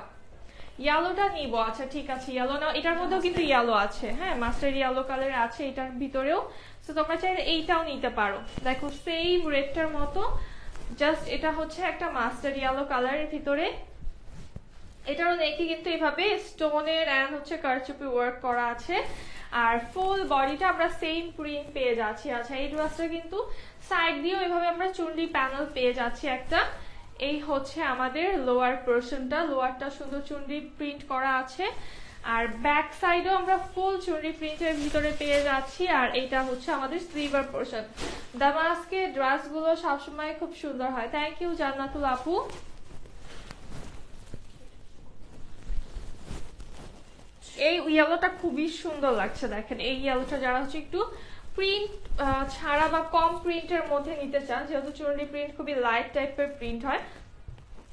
ইয়ালোটা নিবো আচ্ছা ঠিক আছে ইয়ালো না এটার মধ্যেও কিন্তু ইয়ালো আছে হ্যাঁ মাস্টার ইয়ালো কালার আছে এটার ভিতরেও। তো তোমরা চাইলে এইটাও নিতে পারো। দেখো সেম রেডটার মতো। জাস্ট এটা হচ্ছে একটা মাস্টার ইয়েলো কালারের ভিতরে। এটারও দেখি কিন্তু এভাবে স্টোনের অ্যান্ড হচ্ছে কারচুপি ওয়ার্ক করা আছে। আর ফুল বডিটা আমরা সেম প্রিন্ট পেয়ে যাচ্ছি। আচ্ছা এই ড্রেসটা কিন্তু সাইড দিয়েও এভাবে আমরা চুন্ডি প্যানেল পেয়ে যাচ্ছি একটা। এই হচ্ছে আমাদের লোয়ার পোর্শনটা লোয়ারটা সুন্দর চুন্ডি প্রিন্ট করা আছে। আর ব্যাক সাইডেও আমরা ফুল চুরি প্রিন্টের ভিতরে পেয়ে যাচ্ছি, আর এটা হচ্ছে আমাদের স্লিভার পোর্শন দামাস্কে ড্রেসগুলো সবসময় খুব সুন্দর হয়। থ্যাংক ইউ জান্নাতুল আপু। এই ইয়েলোটা খুবই সুন্দর লাগছে, দেখেন। এই ইয়েলোটা যারা হচ্ছে একটু প্রিন্ট ছাড়া বা কম প্রিন্টের মধ্যে নিতে চান, যেহেতু চুরনি প্রিন্ট খুবই লাইট টাইপের প্রিন্ট হয়,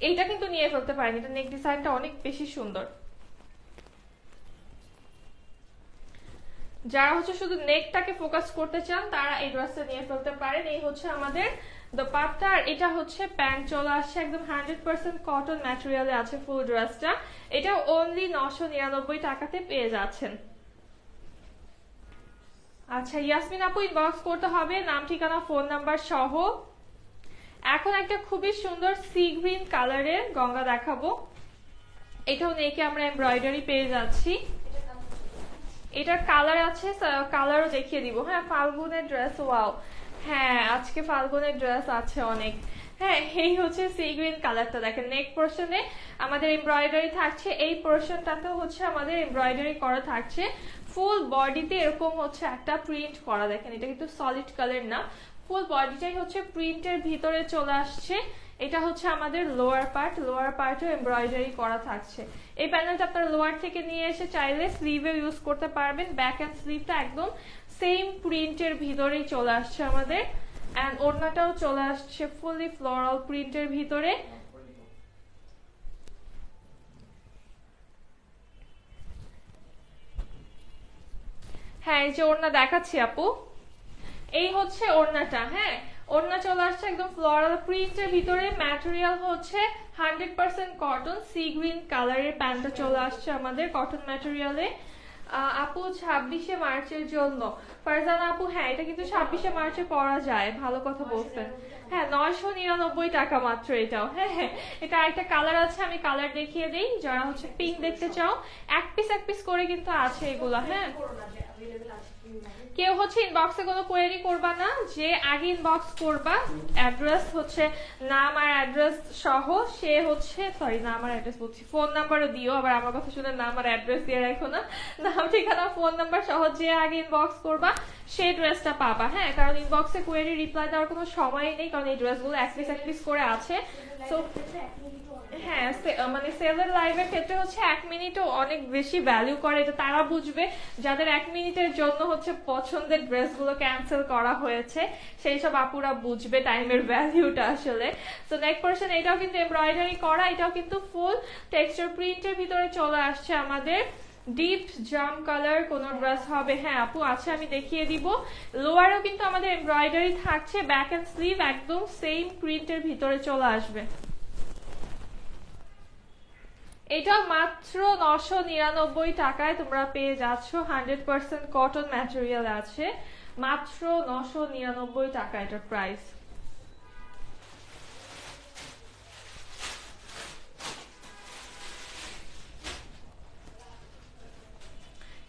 এইটা কিন্তু নিয়ে ফেলতে পারেন। এটা নেক ডিজাইনটা অনেক বেশি সুন্দর। যারা হচ্ছে শুধু নেকটাকে ফোকাস করতে চান, তারা এই ড্রেসটা নিয়ে ফেলতে পারেন। এই হচ্ছে আমাদের দোপাট্টা, আর এটা হচ্ছে প্যান্ট চলে আসছে একদম হান্ড্রেড পার্সেন্ট কটন ম্যাটেরিয়ালে আছে ফুল ড্রেসটা এটা অনলি নশো নিরানব্বই টাকাতে পেয়ে যাচ্ছেন। আচ্ছা ইয়াসমিন আপু ইনবক্স করতে হবে। নাম, ঠিকানা ফোন নাম্বার সহ। এখন একটা খুবই সুন্দর সি গ্রিন কালারের গঙ্গা দেখাবো। এটাও নেকে আমরা এমব্রয়ডারি পেয়ে যাচ্ছি। এটার কালার আছে কালারও দেখিয়ে দিব। হ্যাঁ ফাল্গুনের ড্রেস ওয়াও হ্যাঁ আজকে ফাল্গুনের ড্রেস আছে অনেক। হ্যাঁ এই হচ্ছে সি গ্রিন কালারটা দেখেন নেক পোর্শনে আমাদের এমব্রয়ডারি থাকছে, এই পোর্শনটাতেও হচ্ছে আমাদের এমব্রয়ডারি করা থাকছে। ফুল বডিতে এরকম হচ্ছে একটা প্রিন্ট করা। দেখেন, এটা কিন্তু সলিড কালার না। ফুল বডিটাই হচ্ছে প্রিন্টের ভিতরে চলে আসছে। এটা হচ্ছে আমাদের লোয়ার পার্ট লোয়ার পার্টও এমব্রয়ডারি করা থাকছে। এই প্যানেলটা আপনারা লোয়ার থেকে নিয়ে এসে চাইলে স্লিভে ইউজ করতে পারবেন। ব্যাক অ্যান্ড স্লিভটা একদম সেম প্রিন্টের ভিতরেই চলে আসছে আমাদের। অ্যান্ড ওড়নাটাও চলে আসছে ফুলি ফ্লোরাল প্রিন্টের ভিতরে। হ্যাঁ এই যে ওড়না দেখাচ্ছি আপু। এই হচ্ছে ওড়নাটা হ্যাঁ? ওড়না চলে আসছে একদম ফ্লোরাল প্রিন্টের ভিতরে। ম্যাটেরিয়াল হচ্ছে hundred percent cotton. Sea green কালারের প্যান্টটা চলে আসছে আমাদের কটন ম্যাটেরিয়ালে। আপু ছাব্বিশে মার্চের জন্য। ফারজানা আপু হ্যাঁ এটা কিন্তু ছাব্বিশে মার্চে পরা যায়। ভালো কথা বলছেন। হ্যাঁ নয়শো নিরানব্বই টাকা মাত্র এটাও। হ্যাঁ হ্যাঁ এটা একটা কালার আছে, আমি কালার দেখিয়ে দিই। যারা হচ্ছে পিঙ্ক দেখতে চাও, এক পিস এক পিস করে কিন্তু আছে এগুলো হ্যাঁ। কেউ হচ্ছে ইনবক্সে কোনো কোয়েরি করবা না, যে আগে ইনবক্স করবা অ্যাড্রেস হচ্ছে নাম আর অ্যাড্রেস সহ, সে হচ্ছে সরি নাম আর অ্যাড্রেস বলছি ফোন নাম্বারও দিও, আবার আমার কথা শুনে নাম আর অ্যাড্রেস দিয়ে রাখো না। নাম ঠিকানা ফোন নাম্বার সহ যে আগে ইনবক্স করবা সেই ড্রেসটা পাবা হ্যাঁ? কারণ ইনবক্সে কোয়েরি রিপ্লাই দেওয়ার কোনো সময় নেই, কারণ এই ড্রেসগুলো এক পিস করে আছে। তো হ্যাঁ মানে সেভেন লাইভের ক্ষেত্রে হচ্ছে এক মিনিটও অনেক বেশি ভ্যালু করে। এটা তারা বুঝবে। যাদের এক মিনিটের জন্য হচ্ছে পছন্দের ড্রেসগুলো ক্যান্সেল করা হয়েছে, সেই সব আপুরা বুঝবে টাইমের ভ্যালিউটা আসলে। তো নেক্সট পার্সন এটাও কিন্তু এমব্রয়ডারি করা, এটাও কিন্তু ফুল টেক্সচার প্রিন্টের ভিতরে চলে আসছে আমাদের। ডিপ জাম কালার কোন ড্রেস হবে। হ্যাঁ আপু, আছে, আমি দেখিয়ে দিব। লোয়ারও কিন্তু আমাদের এমব্রয়ডারি থাকছে ব্যাক এন্ড স্লিভ একদম সেম প্রিন্টের ভিতরে চলে আসবে। এটা মাত্র নশো নিরানব্বই টাকায় তোমরা পেয়ে যাচ্ছ। হান্ড্রেড পার্সেন্ট কটন ম্যাটেরিয়াল আছে। মাত্র নশো নিরানব্বই টাকা এটার প্রাইস।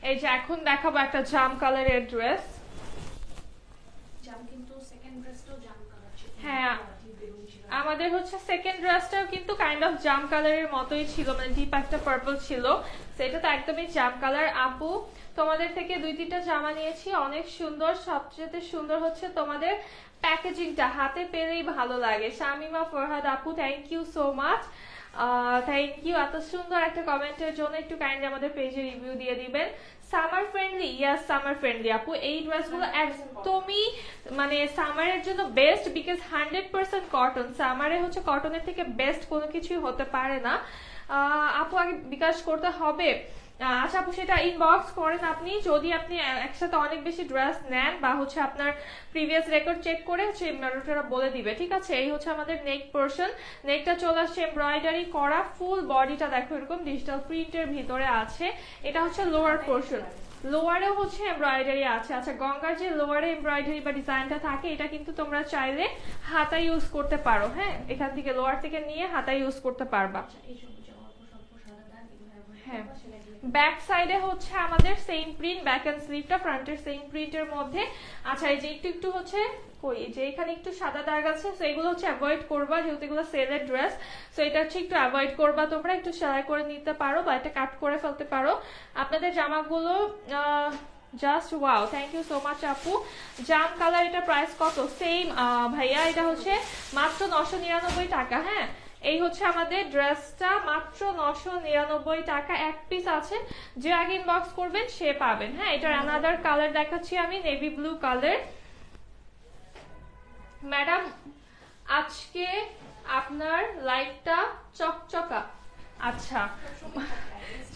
এই যে এখন দেখাবো একটা জাম কালারের ড্রেস। হ্যাঁ। আমাদের হচ্ছে সেকেন্ড ড্রেসটাও কিন্তু কাইন্ড অফ জাম কালারের মতোই ছিল মানে ডিপ একটা পার্পল ছিল। সেটা তো একদমই জাম কালার আপু, তোমাদের থেকে দুই তিনটা জামা নিয়েছি, অনেক সুন্দর। সবচেয়ে সুন্দর হচ্ছে তোমাদের প্যাকেজিংটা হাতে পেলেই ভালো লাগে। শামিমা, ফরহাদ, আপু thank you so much thank you এত সুন্দর একটা কমেন্টের জন্য একটু কাইন্ডলি আমাদের পেজে রিভিউ দিয়ে দিবেন। Summer friendly yes summer friendly আপু। এই ড্রেসগুলো একদমই মানে সামারের জন্য best because hundred percent cotton সামারে হচ্ছে কটনের থেকে বেস্ট কোনো কিছুই হতে পারে না। আপু আগে বিকাশ করতে হবে। আচ্ছা আপু সেটা ইনবক্স করেন আপনি। যদি আপনি একসাথে অনেক বেশি ড্রেস নেন বা হচ্ছে আপনার প্রিভিয়াস রেকর্ড চেক করে হচ্ছে এমব্রয়ডারিটা বলে দিবে ঠিক আছে? এই হচ্ছে আমাদের নেক পোর্শন নেকটা চলে আসছে এমব্রয়ডারি করা ফুল বডিটা দেখো এরকম ডিজিটাল প্রিন্টের ভিতরে আছে। এটা হচ্ছে লোয়ার পোর্শন লোয়ারেও হচ্ছে এমব্রয়ডারি আছে। আচ্ছা গঙ্গার যে লোয়ারে এমব্রয়ডারি বা ডিজাইনটা থাকে এটা কিন্তু তোমরা চাইলে হাতা ইউজ করতে পারো হ্যাঁ? এখান থেকে লোয়ার থেকে নিয়ে হাতা ইউজ করতে পারবা। হ্যাঁ। ব্যাক সাইডে হচ্ছে আমাদের সেম প্রিন্ট ব্যাক এন্ড স্লিভটা ফ্রন্টের সেম প্রিন্টের মধ্যে। আচ্ছা এই যে একটু একটু হচ্ছে কই যে এখানে একটু সাদা দাগ আছে তো এগুলো হচ্ছে অ্যাভয়েড করবা, যেহেতু এগুলো সেলের ড্রেস তো এটা হচ্ছে একটু অ্যাভয়েড করবা তোমরা, একটু সেলাই করে নিতে পারো বা এটা কাট করে ফেলতে পারো। আপনাদের জামাগুলো just wow thank you so much আপু। জাম কালার এটা প্রাইস কত? সেম ভাইয়া, এটা হচ্ছে মাত্র নশো নিরানব্বই টাকা হ্যাঁ? এই হচ্ছে আমাদের ড্রেসটা মাত্র নশো নিরানব্বই টাকা এক পিস আছে। যে আগে ইনবক্স করবেন সে পাবেন। হ্যাঁ এটার আনাদার কালার দেখাচ্ছি আমি নেভি ব্লু কালার ম্যাডাম আজকে আপনার লাইটটা চকচকা। আচ্ছা।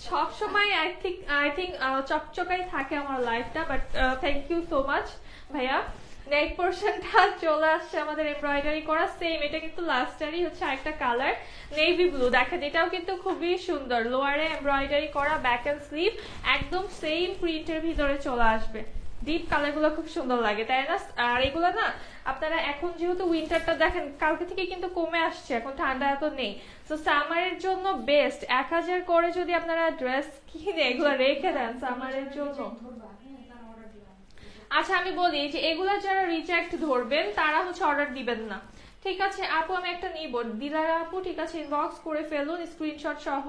সব সময় আই থিঙ্ক আই থিঙ্ক চকচকাই থাকে আমার লাইফটা but thank you so much ভাইয়া। নেক পোর্শনটা চলে আসছে আমাদের এমব্রয়ডারি করা সেম এটা কিন্তু লাস্টারই হচ্ছে আরেকটা কালার নেভি ব্লু দেখেন, এটাও কিন্তু খুবই সুন্দর লোয়ারে এমব্রয়ডারি করা ব্যাক এন্ড স্লিভ একদম সেম প্রিন্টের ভিতরে চলে আসবে। ডিপ কালারগুলো খুব সুন্দর লাগে, তাই না? আর এগুলো না, আপনারা এখন যেহেতু উইন্টারটা দেখেন, কালকে থেকে কিন্তু কমে আসছে, এখন ঠান্ডা এত নেই। তো সামারের জন্য বেস্ট এক হাজার করে যদি আপনারা ড্রেস কিনে এগুলো রেখে দেন সামারের জন্য। আচ্ছা আমি বলি যে এগুলো যারা রিজেক্ট ধরবেন, তারা হচ্ছে অর্ডার দিবেন না। ঠিক আছে, আপু, আমি একটা নিব। দিলারা আপু, ঠিক আছে ইনবক্স করে ফেলুন স্ক্রিনশট সহ।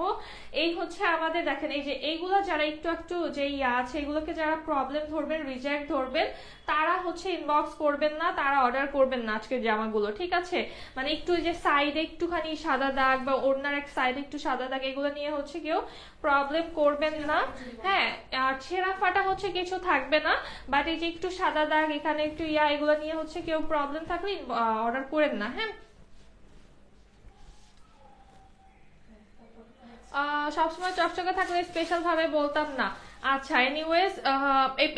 এই হচ্ছে আমাদের, দেখেন, এই যে এইগুলো যারা একটু একটু যে ইয়া আছে, এগুলোকে যারা প্রবলেম ধরবেন রিজেক্ট ধরবেন তারা হচ্ছে ইনবক্স করবেন না, তারা অর্ডার করবেন না আজকের জামাগুলো, ঠিক আছে? মানে একটু যে সাইডে একটুখানি সাদা দাগ বা ওড়নার এক সাইডে একটু সাদা দাগ, এগুলো নিয়ে হচ্ছে কেউ প্রবলেম করবেন না। হ্যাঁ আর ছেঁড়া ফাটা হচ্ছে কিছু থাকবে না বাট এই যে একটু সাদা দাগ, এখানে একটু ইয়া, এগুলো নিয়ে হচ্ছে কেউ প্রবলেম থাকলে অর্ডার করেন না হ্যাঁ? সবসময় চকচকে থাকলে স্পেশাল ভাবে বলতাম না। আচ্ছা এনিওয়েজ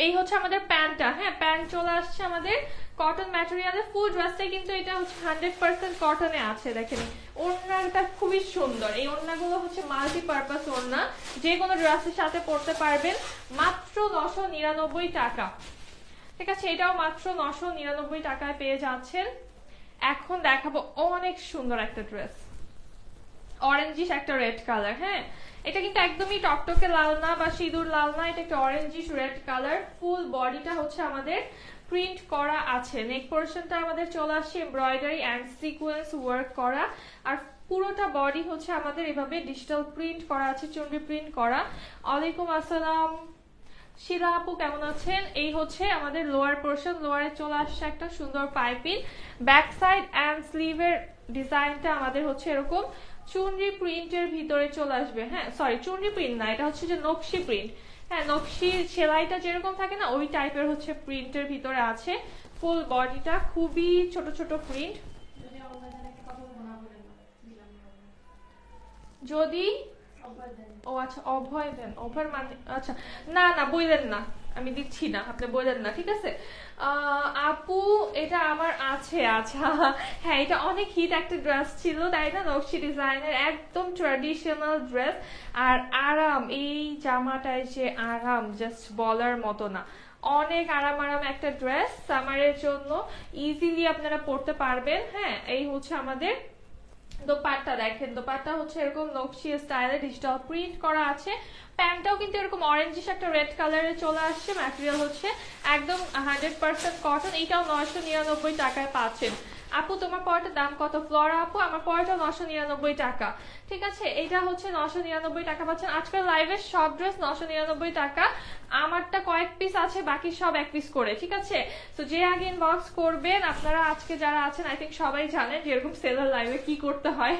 এই হচ্ছে আমাদের প্যান্টটা। হ্যাঁ প্যান্ট চলে আসছে আমাদের কটন ম্যাটেরিয়ালের ফুল ড্রেসটাই কিন্তু এটা হচ্ছে হান্ড্রেড পার্সেন্ট কটনে আছে, দেখেন। ওড়নাটা খুবই সুন্দর। এই ওড়নাগুলো হচ্ছে মাল্টি পারপাস ওড়না। যে কোনো ড্রেসের সাথে পরতে পারবেন। মাত্র নশো নিরানব্বই টাকা। ঠিক আছে, এটাও মাত্র নশো নিরানব্বই টাকায় পেয়ে যাচ্ছেন। এখন দেখাবো অনেক সুন্দর একটা ড্রেস অরেঞ্জিস একটা রেড কালার হ্যাঁ? এটা কিন্তু একদমই টকটকে লাল না বা সিঁদুর লাল না, এটা একটা অরেঞ্জিশ রেড কালার ফুল বডিটা হচ্ছে আমাদের প্রিন্ট করা আছে। নেক পোর্শনটা আমাদের চলে আসছে এমব্রয়ডারি অ্যান্ড সিকোয়েন্স ওয়ার্ক করা। আর পুরোটা বডি হচ্ছে আমাদের এভাবে ডিজিটাল প্রিন্ট করা আছে, চুনরি প্রিন্ট করা। ওয়ালাইকুম আসসালাম। শিলা আপু, কেমন আছেন? এই হচ্ছে আমাদের লোয়ার পোর্শন লোয়ারে চলে আসছে একটা সুন্দর পাইপিং। ব্যাক সাইড অ্যান্ড স্লিভের ডিজাইনটা আমাদের হচ্ছে এরকম। চুনরি প্রিন্টের ভিতরে চলে আসবে হ্যাঁ সরি চুনরি প্রিন্ট না এটা হচ্ছে যে নকশি প্রিন্ট হ্যাঁ নকশি সেলাইটা যেরকম থাকে না ওই টাইপের হচ্ছে প্রিন্টের ভিতরে আছে। ফুল বডিটা খুবই ছোট ছোট প্রিন্ট যদি ও আচ্ছা অভয় দেন। অভয় মানে আচ্ছা না না বইলেন না। আমি দিচ্ছি না, আপনি বললেন না, ঠিক আছে? আপু, এটা আমার আছে আচ্ছা। হ্যাঁ এটা অনেক হিট একটা ড্রেস ছিল, তাই না? নকশি ডিজাইনের একদম ট্র্যাডিশনাল ড্রেস আর আরাম, এই জামাটায় যে আরাম জাস্ট বলার মতো না। অনেক আরাম আরাম একটা ড্রেস সামারের জন্য। ইজিলি আপনারা পড়তে পারবেন হ্যাঁ? এই হচ্ছে আমাদের দোপাট্টা, দেখেন, দোপাট্টা হচ্ছে এরকম নকশি স্টাইলে ডিজিটাল প্রিন্ট করা আছে। প্যান্টটাও কিন্তু এরকম অরেঞ্জিশ একটা রেড কালারে চলে আসছে ম্যাটেরিয়াল হচ্ছে। একদম হান্ড্রেড পার্সেন্ট কটন এইটাও নয়শো নিরানব্বই টাকায় পাচ্ছেন। আপু, তোমার পরটার দাম কত? ফ্লোরা আপু, আমার পরটা নশো নিরানব্বই টাকা। ঠিক আছে? এটা হচ্ছে নশো নিরানব্বই টাকা পাচ্ছেন। আজকাল লাইভের সব ড্রেস নশো নিরানব্বই টাকা। আমারটা কয়েক পিস আছে, বাকি সব এক পিস করে, ঠিক আছে? তো যে আগে ইনবক্স করবেন, আপনারা আজকে যারা আছেন আই থিঙ্ক সবাই জানেন যে এরকম সেলার লাইভে কি করতে হয়।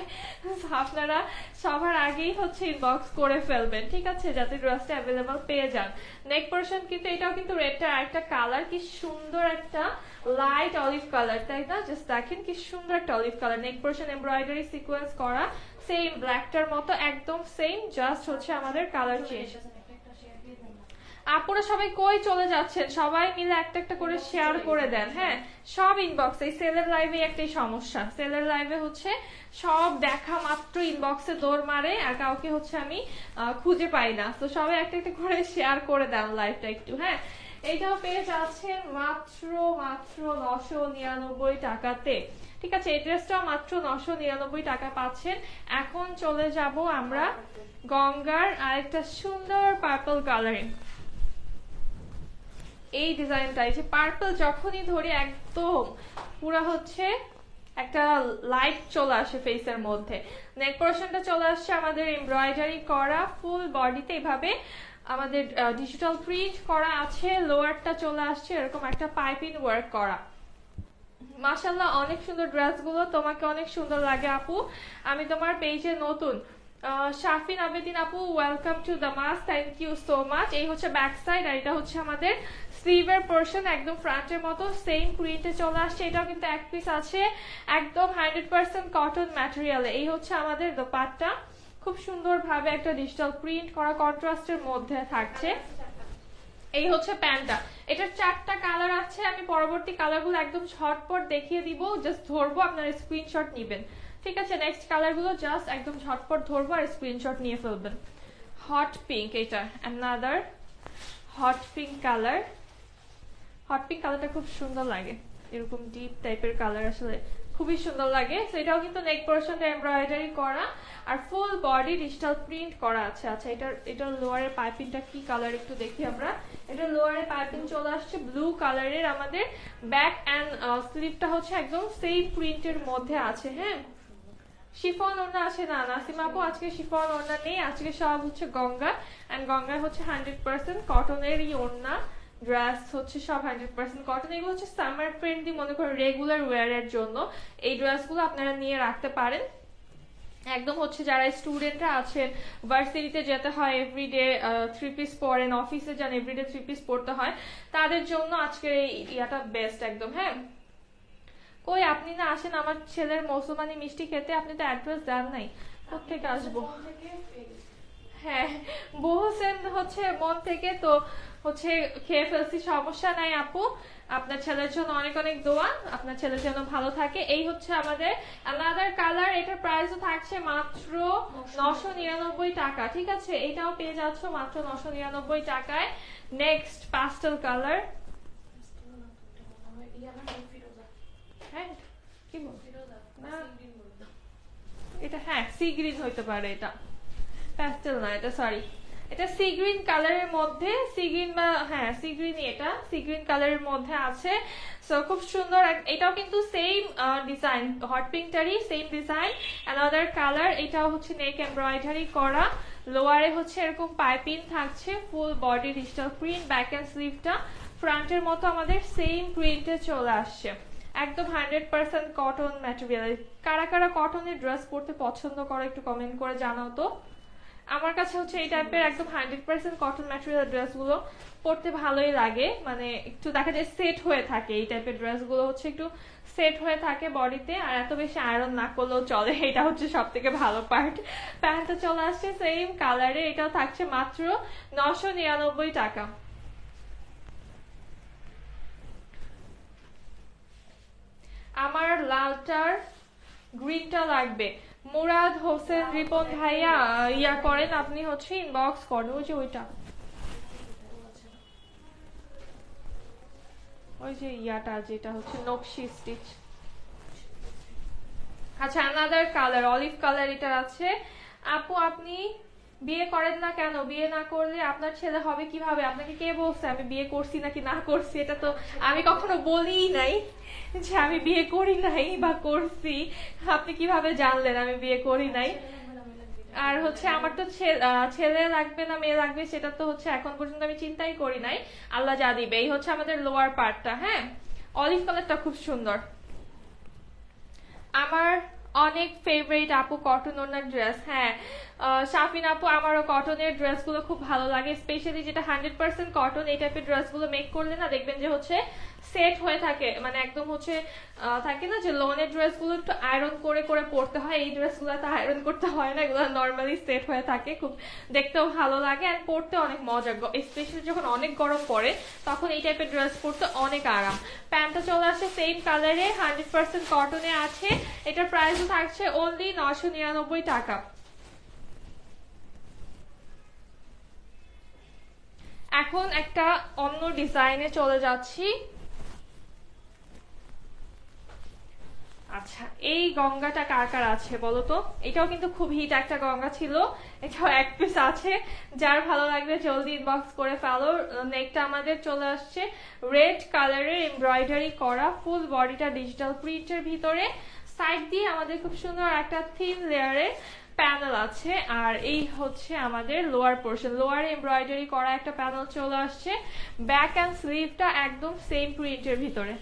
আপনারা সবার আগেই হচ্ছে ইনবক্স করে ফেলবেন, ঠিক আছে? যাতে ড্রেসটা অ্যাভেলেবল পেয়ে যান। নেক পোর্শন কিন্তু এটাও কিন্তু রেডটা একটা কালার কি সুন্দর একটা লাইট অলিভ কালার তাই না? জাস্ট দেখেন কি সুন্দর একটা olive colour neck portion embroidery sequence করা সেম ব্ল্যাকটার মতো, একদম সেম জাস্ট হচ্ছে আমাদের কালার চেঞ্জ আপুরা সবাই কই চলে যাচ্ছেন? সবাই মিলে একটা একটা করে শেয়ার করে দেন হ্যাঁ? সব ইনবক্স এই সেলের লাইভে একটাই সমস্যা। সেলের লাইভে হচ্ছে সব দেখা মাত্র ইনবক্সে দৌড় মারে, আর কাউকে হচ্ছে আমি খুঁজে পাই না। তো সবাই একটা একটা করে শেয়ার করে দেন লাইভটা একটু হ্যাঁ? এইটাও পেয়ে যাচ্ছেন মাত্র মাত্র নশো নিরানব্বই টাকাতে। ঠিক আছে এই ড্রেসটাও মাত্র নশো নিরানব্বই টাকা পাচ্ছেন। এখন চলে যাব আমরা গঙ্গার আরেকটা সুন্দর পার্পল কালারিং এই ডিজাইনটা এই যে পার্পল যখনই ধরি একদম পুরা হচ্ছে একটা লাইট চলে আসে ফেসের মধ্যে। নেক পোর্শনটা চলে আসছে আমাদের এমব্রয়ডারি করা ফুল বডিতে এভাবে আমাদের ডিজিটাল প্রিন্ট করা আছে লোয়ারটা চলে আসছে, এরকম একটা পাইপিং ওয়ার্ক করা। মাশাল্লাহ অনেক সুন্দর ড্রেসগুলো, তোমাকে অনেক সুন্দর লাগে আপু। আমি তোমার পেজে নতুন। শাফিন আবেদিন আপু welcome to the mass thank you so much এই হচ্ছে ব্যাক সাইড আর এটা হচ্ছে আমাদের স্লিভের পোর্শন একদম ফ্রন্টের মতো সেম প্রিন্টে চলে আসছে। এটাও কিন্তু এক পিস আছে, একদম হান্ড্রেড পার্সেন্ট কটন ম্যাটেরিয়ালে এই হচ্ছে আমাদের দোপাট্টা। খুব সুন্দরভাবে একটা ডিজিটাল প্রিন্ট করা কন্ট্রাস্টের মধ্যে থাকছে। এই হচ্ছে প্যান্টটা এটার চারটা কালার আছে, আমি পরবর্তী কালারগুলো একদম ঝটপট দেখিয়ে দিব জাস্ট ধরবো, আপনারা স্ক্রিনশট নেবেন। ঠিক আছে নেক্সট কালারগুলো জাস্ট একদম ঝটপট ধরবো আর স্ক্রিনশট নিয়ে ফেলবেন। হট পিঙ্ক এটা another hot pink colour hot pink কালারটা খুব সুন্দর লাগে। এরকম ডিপ টাইপের কালার আসলে খুবই সুন্দর লাগে। সেটাও কিন্তু নেক পোর্শনটা এমব্রয়ডারি করা। আর ফুল বডি ডিজিটাল প্রিন্ট করা আছে। আচ্ছা এটার এটার লোয়ারের পাইপিংটা কি কালার একটু দেখি আমরা। এটা লোয়ারের পাইপিং চলে আসছে ব্লু কালারের আমাদের ব্যাক অ্যান্ড স্লিভটা হচ্ছে একদম সেই প্রিন্টের মধ্যে আছে হ্যাঁ? শিফন ওড়না আছে না? নাসিমা আপু, আজকে শিফন ওড়না নেই। আজকে সব হচ্ছে গঙ্গা। অ্যান্ড গঙ্গায় হচ্ছে হান্ড্রেড পার্সেন্ট কটনেরই ওড়না। ড্রেস হচ্ছে সব হান্ড্রেড পার্সেন্ট কটন এগুলো হচ্ছে সামার ফ্রেন্ডলি মনে করেন রেগুলার ওয়ারের জন্য। এই ড্রেসগুলো আপনারা নিয়ে রাখতে পারেন। একদম হচ্ছে যারা স্টুডেন্টরা আছেন ভার্সিটিতে যেতে হয় এভরিডে থ্রি পিস পরেন অফিসে যান এভরিডে থ্রি পিস পড়তে হয়। তাদের জন্য আজকের এই ইয়াটা বেস্ট একদম হ্যাঁ? কই আপনি না আসেন আমার ছেলের মৌসুমানি মিষ্টি খেতে আপনি তো অ্যাড্রেস দেন নাই। কোথেকে আসব? হ্যাঁ বহুসেন হচ্ছে মন থেকে তো হচ্ছে খেয়ে ফেলছি সমস্যা নাই আপু। আপনার ছেলের জন্য অনেক অনেক দোয়া আপনার ছেলের জন্য ভালো থাকে। এই হচ্ছে আমাদের আনাদার কালার এটার প্রাইসও থাকছে মাত্র নশো নিরানব্বই টাকা ঠিক আছে? এটাও পেয়ে যাচ্ছ মাত্র নশো নিরানব্বই টাকায়। নেক্সট পাস্টেল কালার হ্যাঁ কি বল না। এটা হ্যাঁ সি গ্রিন হইতে পারে এটা। প্যাস্টেল না এটা সরি এটা সি গ্রিন কালারের মধ্যে সি গ্রিন বা হ্যাঁ সি গ্রিনই এটা সি গ্রিন কালারের মধ্যে আছে। সো খুব সুন্দর এটাও কিন্তু সেম ডিজাইন হট পিঙ্কটারই সেম ডিজাইন অ্যানাদার কালার এটাও হচ্ছে নেক এমব্রয়ডারি করা। লোয়ারে হচ্ছে এরকম পাইপিং থাকছে full body digital print back and স্লিভটা ফ্রন্টের মতো আমাদের সেম প্রিন্টে চলে আসছে। একদম হান্ড্রেড পার্সেন্ট কটন ম্যাটেরিয়াল কারা কারা কটনের ড্রেস পরতে পছন্দ করে একটু কমেন্ট করে জানাও তো। আমার কাছে হচ্ছে এই টাইপের একদম হান্ড্রেড পার্সেন্ট কটন ম্যাটেরিয়াল ড্রেসগুলো পরতে ভালোই লাগে। মানে একটু দেখা যায় সেট হয়ে থাকে এই টাইপের ড্রেসগুলো হচ্ছে একটু সেট হয়ে থাকে বডিতে আর এত বেশি আয়রন না করলেও চলে, এটা হচ্ছে সব থেকে ভালো পার্ট প্যান্টটা চলে আসছে সেম কালারে এটাও থাকছে মাত্র নশো নিরানব্বই টাকা। আমার লালটার গ্রিনটা লাগবে। মুরাদ হোসেন রিপন ভাইয়া, ইয়া করেন, আপনি হচ্ছে ইনবক্স করেন, ওই যে ওইটা। ওই যে ইয়াটা, যেটা হচ্ছে নকশি স্টিচ আচ্ছা আনাদার কালার অলিভ কালার এটা আছে। আপু, আপনি বিয়ে করেন না কেন? বিয়ে না করলে আপনার ছেলে হবে কীভাবে? আপনাকে কে বলছে আমি বিয়ে করছি নাকি না করছি? এটা তো আমি কখনো বলিই নাই যে আমি বিয়ে করি নাই বা করছি। আপনি কীভাবে জানলেন আমি বিয়ে করি নাই? আর হচ্ছে আমার তো ছেলে লাগবে না, মেয়ে লাগবে, সেটা তো হচ্ছে এখন পর্যন্ত আমি চিন্তাই করি নাই। আল্লাহ যা দিবে। এই হচ্ছে আমাদের লোয়ার পার্টটা হ্যাঁ? অলিভ কালারটা খুব সুন্দর। আমার অনেক ফেভারিট আপু কটন ওনার ড্রেস হ্যাঁ। শাফিন আপু, আমারও কটনের ড্রেসগুলো খুব ভালো লাগে স্পেশালি যেটা হান্ড্রেড পার্সেন্ট কটন এই টাইপের ড্রেসগুলো মেক করলে না দেখবেন যে হচ্ছে সেট হয়ে থাকে। মানে একদম হচ্ছে থাকে না যে লোনের ড্রেসগুলো একটু আয়রন করে করে পরতে হয়, এই ড্রেসগুলো তো আয়রন করতে হয় না, এগুলো নর্মালি সেট হয়ে থাকে, খুব দেখতেও ভালো লাগে আর পরতে অনেক মজা স্পেশালি যখন অনেক গরম পড়ে, তখন এই টাইপের ড্রেস পরতে অনেক আরাম। প্যান্টটা চলে আসছে সেম কালারে হান্ড্রেড পার্সেন্ট কটনে আছে, এটার প্রাইসও থাকছে অনলি নশো নিরানব্বই টাকা। এখন একটা অন্য ডিজাইনে চলে যাচ্ছি। আচ্ছা এই গঙ্গাটা কার কার আছে বলো তো? এটাও কিন্তু খুব হিট একটা গঙ্গা ছিল। এটাও এক পিস আছে। যার ভালো লাগবে জলদি ইনবক্স করে ফেলো। নেকটা আমাদের চলে আসছে রেড কালারের এমব্রয়ডারি করা ফুল বডিটা ডিজিটাল প্রিন্টের ভিতরে। সাইড দিয়ে আমাদের খুব সুন্দর একটা থিন লেয়ারের প্যানেল আছে। আর এই হচ্ছে আমাদের লোয়ার পোর্শন লোয়ার এমব্রয়ডারি করা একটা প্যানেল চলে আসছে। ব্যাক অ্যান্ড স্লিভটা একদম সেম প্রিন্টের ভিতরে।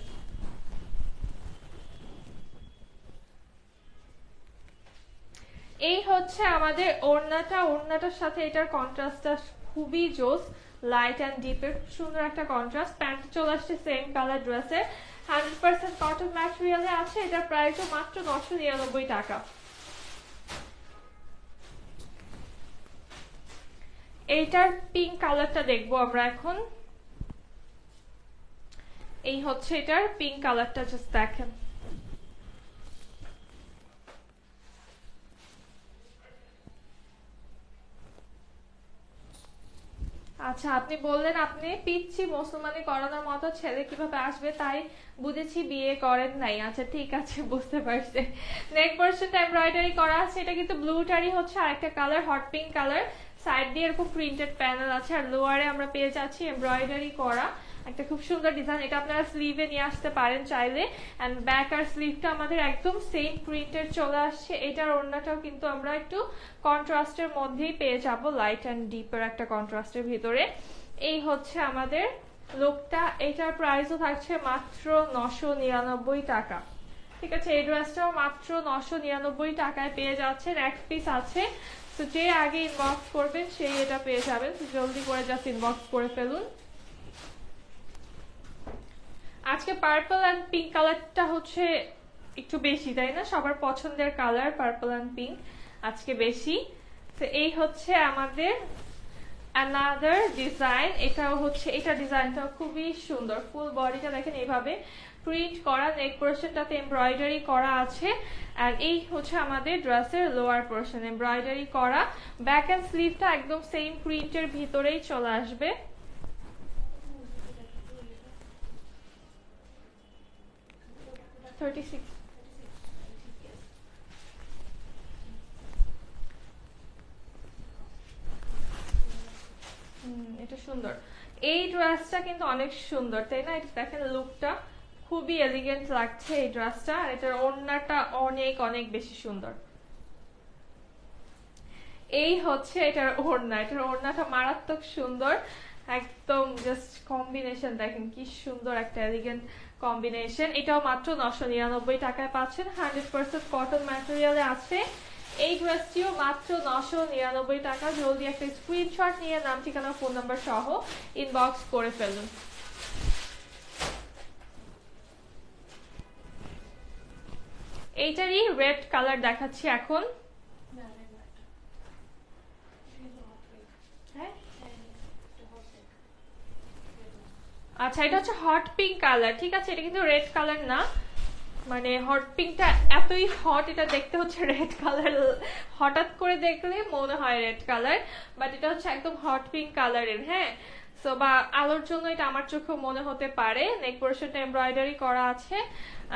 এই হচ্ছে আমাদের ওড়নাটা। ওড়নাটার সাথে এটার কন্ট্রাস্টটা খুবই জোস লাইট অ্যান্ড ডিপের সুন্দর একটা কন্ট্রাস্ট প্যান্ট চলে আসছে সেম কালার ড্রেসের হান্ড্রেড পার্সেন্ট কটন ম্যাটেরিয়ালে আছে। এটার প্রাইসও মাত্র নশো নিরানব্বই টাকা। এইটার পিঙ্ক কালারটা দেখব আমরা এখন। এই হচ্ছে এটার পিঙ্ক কালারটা জাস্ট দেখেন। আচ্ছা আপনি বললেন আপনি পিচ্ছি মুসলমানি করানোর মতো ছেলে কীভাবে আসবে তাই বুঝেছি বিয়ে করেন নাই। আচ্ছা ঠিক আছে, বুঝতে পারছি। নেক পোর্শনটা এমব্রয়ডারি করা আছে। এটা কিন্তু ব্লুটারি হচ্ছে আর একটা colour hot pink colour side দিয়ে এরকম প্রিন্টেড প্যানেল আছে, আর লোয়ারে আমরা পেয়ে যাচ্ছি এমব্রয়ডারি করা। একটা খুব সুন্দর ডিজাইন এটা আপনারা স্লিভে নিয়ে আসতে পারেন চাইলে। অ্যান্ড ব্যাক আর স্লিভটা আমাদের একদম সেম প্রিন্টের চলে আসছে। এটার ওড়নাটাও কিন্তু আমরা একটু কন্ট্রাস্টের মধ্যেই পেয়ে যাব লাইট অ্যান্ড ডিপের একটা কন্ট্রাস্টের ভিতরে। এই হচ্ছে আমাদের লোকটা এটার প্রাইসও থাকছে মাত্র নশো নিরানব্বই টাকা। ঠিক আছে, এই ড্রেসটাও মাত্র নশো নিরানব্বই টাকায় পেয়ে যাচ্ছেন। এক পিস আছে। তো যে আগে ইনবক্স করবেন, সেই এটা পেয়ে যাবেন। জলদি করে জাস্ট ইনবক্স করে ফেলুন। আজকে পার্পল অ্যান্ড পিঙ্ক কালারটা হচ্ছে একটু বেশি, তাই না? সবার পছন্দের কালার পার্পল অ্যান্ড পিঙ্ক আজকে বেশি। তো এই হচ্ছে আমাদের অ্যানাদার ডিজাইন এটাও হচ্ছে, এটা ডিজাইনটা খুবই সুন্দর। ফুল বডিটা দেখেন এইভাবে প্রিন্ট করা নেক পোর্শনটাতে এমব্রয়ডারি করা আছে। আর এই হচ্ছে আমাদের ড্রেসের লোয়ার পোর্শন এমব্রয়ডারি করা। ব্যাক অ্যান্ড স্লিভটা একদম সেম প্রিন্টের ভিতরেই চলে আসবে। থার্টি সিক্স এটা সুন্দর। এই ড্রেসটা কিন্তু অনেক সুন্দর, তাই না? এটা দেখেন লুকটা খুবই এলিগেন্ট লাগছে এই ড্রেসটা আর এটার ওড়নাটা অনেক অনেক বেশি সুন্দর। এই হচ্ছে এটার ওড়না, এটার ওড়নাটা মারাত্মক সুন্দর, একদম জাস্ট কম্বিনেশন দেখেন কি সুন্দর একটা এলিগেন্ট কম্বিনেশন এটাও মাত্র নশো নিরানব্বই টাকায় পাচ্ছেন। হান্ড্রেড পার্সেন্ট কটন ম্যাটেরিয়ালে আছে। এই ড্রেসটিও মাত্র নশো নিরানব্বই টাকা। জলদি একটা স্ক্রিনশট নিয়ে নাম, ঠিকানা ফোন নাম্বার সহ ইনবক্স করে ফেলুন। এইটারই রেড কালার দেখাচ্ছি এখন। আচ্ছা এটা হচ্ছে হট পিঙ্ক কালার ঠিক আছে? এটা কিন্তু রেড কালার না। মানে হট পিঙ্কটা এতই হট এটা দেখতে হচ্ছে রেড কালার হঠাৎ করে দেখলে মনে হয় রেড কালার বাট এটা হচ্ছে একদম হট পিঙ্ক কালারের হ্যাঁ? সো বা আলোর জন্য এটা আমার চোখেও মনে হতে পারে। নেক পোর্শনটা এমব্রয়ডারি করা আছে।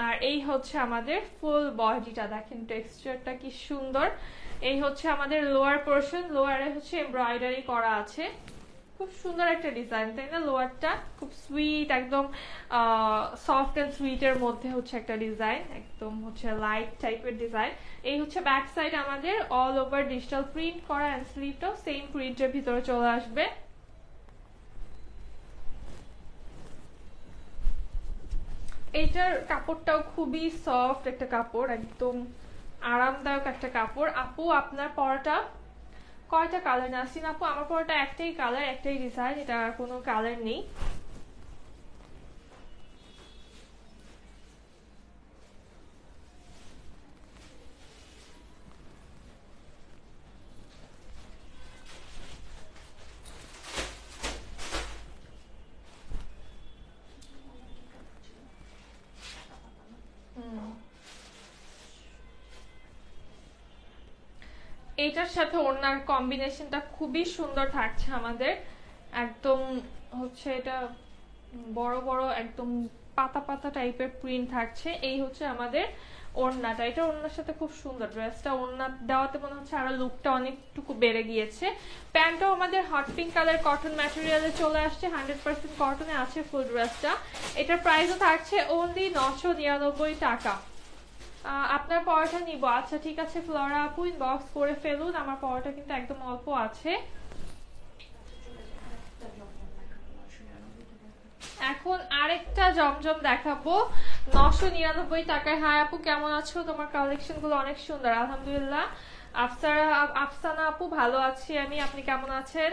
আর এই হচ্ছে আমাদের ফুল বডিটা দেখেন টেক্সচারটা কি সুন্দর। এই হচ্ছে আমাদের লোয়ার পোর্শন লোয়ারে হচ্ছে এমব্রয়ডারি করা আছে। খুব সুন্দর একটা ডিজাইন তাই না? লোয়ারটা খুব সুইট একদম সফট অ্যান্ড সুইটের মধ্যে হচ্ছে একটা ডিজাইন একদম হচ্ছে লাইট টাইপের ডিজাইন এই হচ্ছে ব্যাক সাইড আমাদের অল ওভার ডিজিটাল প্রিন্ট করা অ্যান্ড স্লিভটাও সেম প্রিন্টের ভিতরে চলে আসবে। এইটার কাপড়টাও খুবই সফট একটা কাপড়, একদম আরামদায়ক একটা কাপড়। আপু, আপনার পরাটা? কয়টা কালার নাসিন আপু আমার পরটা একটাই কালার একটাই ডিজাইন এটা কোনো কালার নেই। এইটার সাথে ওনার কম্বিনেশনটা খুবই সুন্দর থাকছে আমাদের। একদম হচ্ছে এটা বড় বড় একদম পাতা পাতা টাইপের প্রিন্ট থাকছে। এই হচ্ছে আমাদের ওড়নাটা। এটা ওড়নার সাথে খুব সুন্দর। ড্রেসটা ওড়না দেওয়াতে মনে হচ্ছে আরও লুকটা অনেকটুকু বেড়ে গিয়েছে। প্যান্টটাও আমাদের হট পিঙ্ক কালার কটন ম্যাটেরিয়ালে চলে আসছে। হান্ড্রেড পার্সেন্ট কটনে আছে ফুল ড্রেসটা এটার প্রাইসও থাকছে অনলি নশো নিরানব্বই টাকা। আপনার পরোটা নিব। আচ্ছা ঠিক আছে, ফ্লোরা আপু ইনবক্স করে ফেলুন। আমার পরোটা কিন্তু একদম অল্প আছে। এখন আরেকটা জমজম দেখাবো। নশো নিরানব্বই টাকায়। হাই আপু, কেমন আছো? তোমার কালেকশনগুলো অনেক সুন্দর, আলহামদুলিল্লাহ। আফসারা, আফসানা আপু, ভালো আছি আমি। আপনি কেমন আছেন?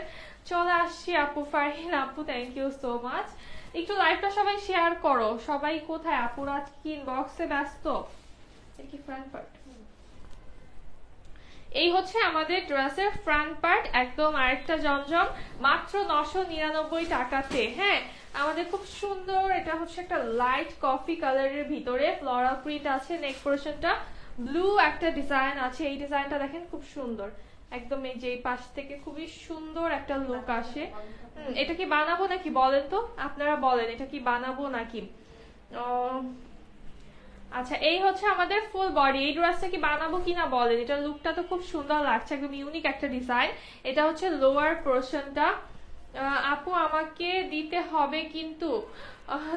চলে আসছি আপু, ফারহিন আপু থ্যাংক ইউ সো মাচ একটু লাইভটা সবাই শেয়ার করো। সবাই কোথায়? আপুরা কি ইনবক্সে ব্যস্ত? এই হচ্ছে আমাদের ড্রেসের ফ্রন্ট পার্ট একদম আরেকটা জমজম, মাত্র নশো নিরানব্বই টাকাতে হ্যাঁ? আমাদের খুব সুন্দর, এটা হচ্ছে একটা লাইট কফি কালারের ভিতরে ফ্লোরাল প্রিন্ট আছে নেক পোর্শনটা ব্লু একটা ডিজাইন আছে, এই ডিজাইনটা দেখেন খুব সুন্দর। একদম এই যে পাশ থেকে খুবই সুন্দর একটা লুক আসে। এটা কি বানাবো নাকি বলেন তো? আপনারা বলেন, এটা কি বানাবো নাকি? আচ্ছা এই হচ্ছে আমাদের ফুল বডি এই ড্রেসটা কি বানাবো কিনা বলেন? এটা লুকটা তো খুব সুন্দর লাগছে, একদম ইউনিক একটা ডিজাইন এটা হচ্ছে লোয়ার পোর্শনটা আপু, আমাকে দিতে হবে কিন্তু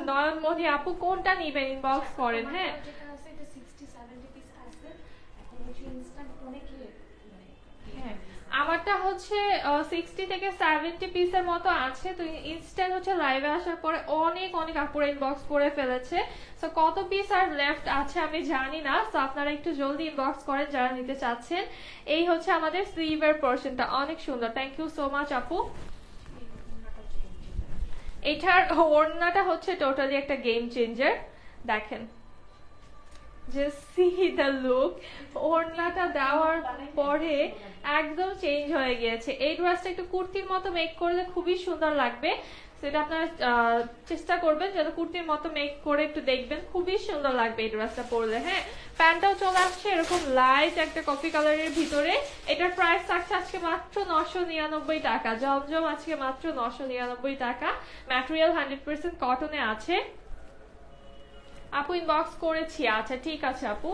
নয়নমণি আপু, কোনটা নিবেন ইনবক্স করেন হ্যাঁ? আমারটা হচ্ছে সিক্সটি থেকে সেভেন্টি পিসের মতো আছে। তো ইনস্ট্যান্ট হচ্ছে লাইভে আসার পরে অনেক অনেক আপুর ইনবক্স করে ফেলেছে। তো কত পিস আর লেফট আছে আমি জানি না। তো আপনারা একটু জলদি ইনবক্স করেন যারা নিতে চাচ্ছেন। এই হচ্ছে আমাদের স্লিভের পোর্শনটা অনেক সুন্দর। থ্যাংক ইউ সো মাচ আপু। এটার ওড়নাটা হচ্ছে টোটালি একটা গেম চেঞ্জার দেখেন। জাস্ট সি দ্য লুক ওড়নাটা দেওয়ার পরে একদম চেঞ্জ হয়ে গিয়েছে। এই ড্রেসটা একটু কুর্তির মতো মেক করলে খুবই সুন্দর লাগবে। সেটা আপনারা চেষ্টা করবেন যেন কুর্তির মতো মেক করে একটু দেখবেন। খুবই সুন্দর লাগবে এই ড্রেসটা পরলে হ্যাঁ? প্যান্টটাও চলে আসছে এরকম লাইট একটা কফি কালারের ভিতরে। এটার প্রাইস থাকছে আজকে মাত্র নশো নিরানব্বই টাকা। জমজম আজকে মাত্র নশো নিরানব্বই টাকা। ম্যাটেরিয়াল হান্ড্রেড পার্সেন্ট কটনে আছে। আপু ইনবক্স করেছি। আচ্ছা ঠিক আছে আপু।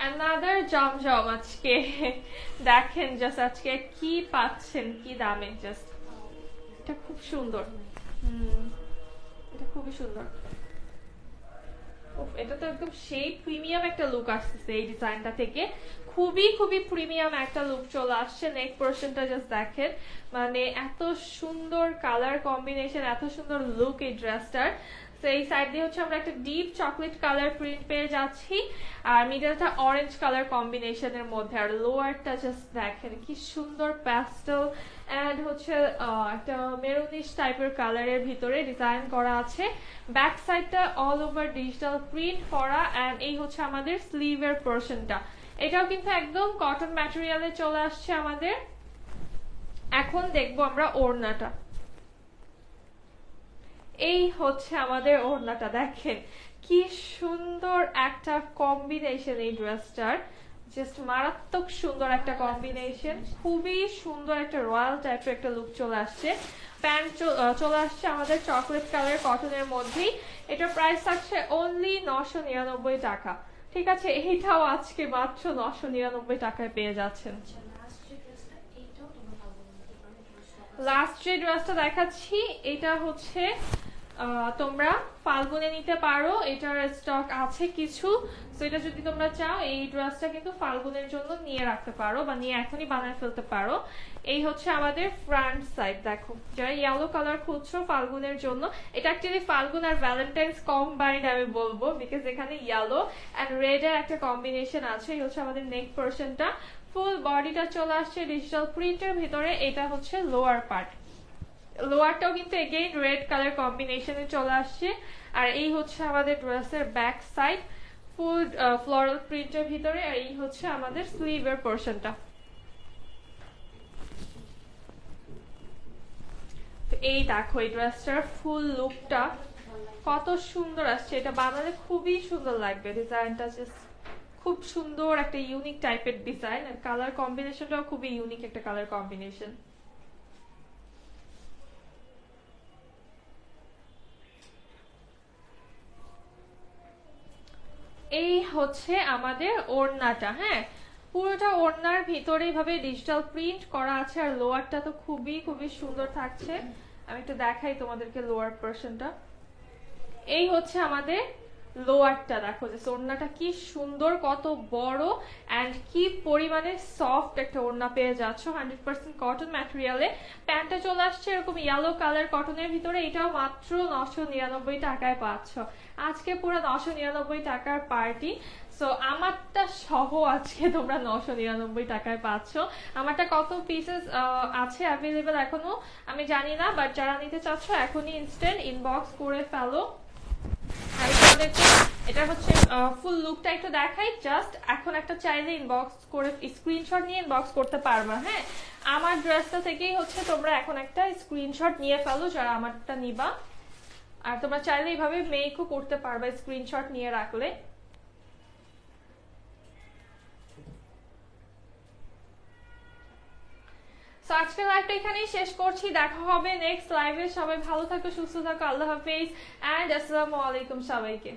অ্যানাদার জমজম আজকে। দেখেন জাস্ট আজকে কি পাচ্ছেন, কি দামে জাস্ট এটা খুব সুন্দর। এটা খুবই সুন্দর। এটা তো একদম সেই প্রিমিয়াম একটা লুক আসতেছে এই ডিজাইনটা থেকে। খুবই খুবই প্রিমিয়াম একটা লুক চলে আসছে। নেক পোর্শনটা জাস্ট দেখেন। মানে এত সুন্দর কালার কম্বিনেশন এত সুন্দর লুক এই ড্রেসটার তো এই সাইড দিয়ে হচ্ছে আমরা একটা ডিপ চকলেট কালার প্রিন্ট পেয়ে যাচ্ছি। আর মিডলটা অরেঞ্জ কালার কম্বিনেশনের মধ্যে, আর লোয়ারটা জাস্ট দেখেন কি সুন্দর প্যাস্টেল অ্যান্ড হচ্ছে একটা মেরুনিশ টাইপের কালারের ভিতরে ডিজাইন করা আছে। ব্যাক সাইডটা অল ওভার ডিজিটাল প্রিন্ট করা অ্যান্ড এই হচ্ছে আমাদের স্লিভের পোর্শনটা এটাও কিন্তু একদম কটন ম্যাটেরিয়ালে চলে আসছে আমাদের। এখন দেখব আমরা ওড়নাটা। হচ্ছে আমাদের ওড়নাটা, দেখেন। কি সুন্দর একটা কম্বিনেশন এই ড্রেসটার। জাস্ট মারাত্মক সুন্দর একটা কম্বিনেশন খুবই সুন্দর একটা রয়্যাল টাইপের একটা লুক চলে আসছে। প্যান্ট চলে আসছে আমাদের চকলেট কালার কটনের মধ্যেই। এটার প্রাইস থাকছে অনলি নশো নিরানব্বই টাকা। ঠিক আছে? এইটাও আজকে মাত্র নশো নিরানব্বই টাকায় পেয়ে যাচ্ছেন। লাস্ট যে ড্রেসটা দেখাচ্ছি, এটা হচ্ছে তোমরা ফাল্গুনে নিতে পারো। এটার স্টক আছে কিছু। তো এটা যদি তোমরা চাও, এই ড্রেসটা কিন্তু ফাল্গুনের জন্য নিয়ে রাখতে পারো বা নিয়ে এখনই বানায় ফেলতে পারো। এই হচ্ছে আমাদের ফ্রন্ট সাইড দেখো। যারা ইয়েলো কালার খুঁজছো ফাল্গুনের জন্য, এটা অ্যাকচুয়ালি ফাল্গুন আর ভ্যালেন্টাইন্স কম্বাইন্ড আমি বলব বিকজ এখানে ইয়েলো অ্যান্ড রেড এর একটা কম্বিনেশন আছে। এই হচ্ছে আমাদের নেক পোর্শনটা ফুল বডিটা চলে আসছে ডিজিটাল প্রিন্টের ভিতরে। এটা হচ্ছে লোয়ার পার্ট লোয়ারটাও কিন্তু এগেইন রেড কালার কম্বিনেশনে চলে আসছে। আর এই হচ্ছে আমাদের ড্রেসের ব্যাক সাইড ফুল ফ্লোরাল প্রিন্টের ভিতরে, আর এই হচ্ছে আমাদের স্লিভের পোর্শনটা এই দেখো, এই ড্রেসটার ফুল লুকটা কত সুন্দর আসছে। এটা বানালে খুবই সুন্দর লাগবে। ডিজাইনটা জাস্ট খুব সুন্দর, একটা ইউনিক টাইপের ডিজাইন আর কালার কম্বিনেশনটাও খুবই ইউনিক একটা কালার কম্বিনেশন এই হচ্ছে আমাদের ওড়নাটা হ্যাঁ? পুরোটা ওড়নার ভিতরে এইভাবে ডিজিটাল প্রিন্ট করা আছে আর লোয়ারটা তো খুবই খুবই সুন্দর থাকছে। আমি একটু দেখাই তোমাদেরকে লোয়ার পোর্শনটা এই হচ্ছে আমাদের লোয়ারটা দেখো যে ওড়নাটা কি সুন্দর, কত বড় অ্যান্ড কি পরিমাণে সফট একটা ওড়না পেয়ে যাচ্ছ। হান্ড্রেড পার্সেন্ট কটন ম্যাটেরিয়ালে প্যান্টটা চলে আসছে এরকম ইয়েলো কালার কটনের ভিতরে, এটাও মাত্র নশো নিরানব্বই টাকায় পাচ্ছ। আজকে পুরো নশো নিরানব্বই টাকার পার্টি সো আমারটা সহ আজকে তোমরা নশো নিরানব্বই টাকায় পাচ্ছ। আমারটা কত পিসেস আছে অ্যাভেলেবেল এখনও? আমি জানি না বাট যারা নিতে চাচ্ছ, এখনই ইনস্ট্যান্ট ইনবক্স করে ফেলো। এটা হচ্ছে ফুল লুকটা একটু দেখাই। জাস্ট এখন একটা চাইলে ইনবক্স করে স্ক্রিনশট নিয়ে ইনবক্স করতে পারবা হ্যাঁ? আমার ড্রেসটা থেকেই হচ্ছে তোমরা এখন একটা স্ক্রিনশট নিয়ে ফেলো, যারা আমারটা নিবা। আর তোমরা চাইলে এইভাবে মেকও করতে পারবা স্ক্রিনশট নিয়ে রাখলে। সো আজকের লাইভটা এখানেই শেষ করছি। দেখা হবে নেক্সট লাইভে সবাই ভালো থাকো, সুস্থ থাকো। আল্লাহ হাফিজ। অ্যান্ড আসসালামু আলাইকুম সবাইকে।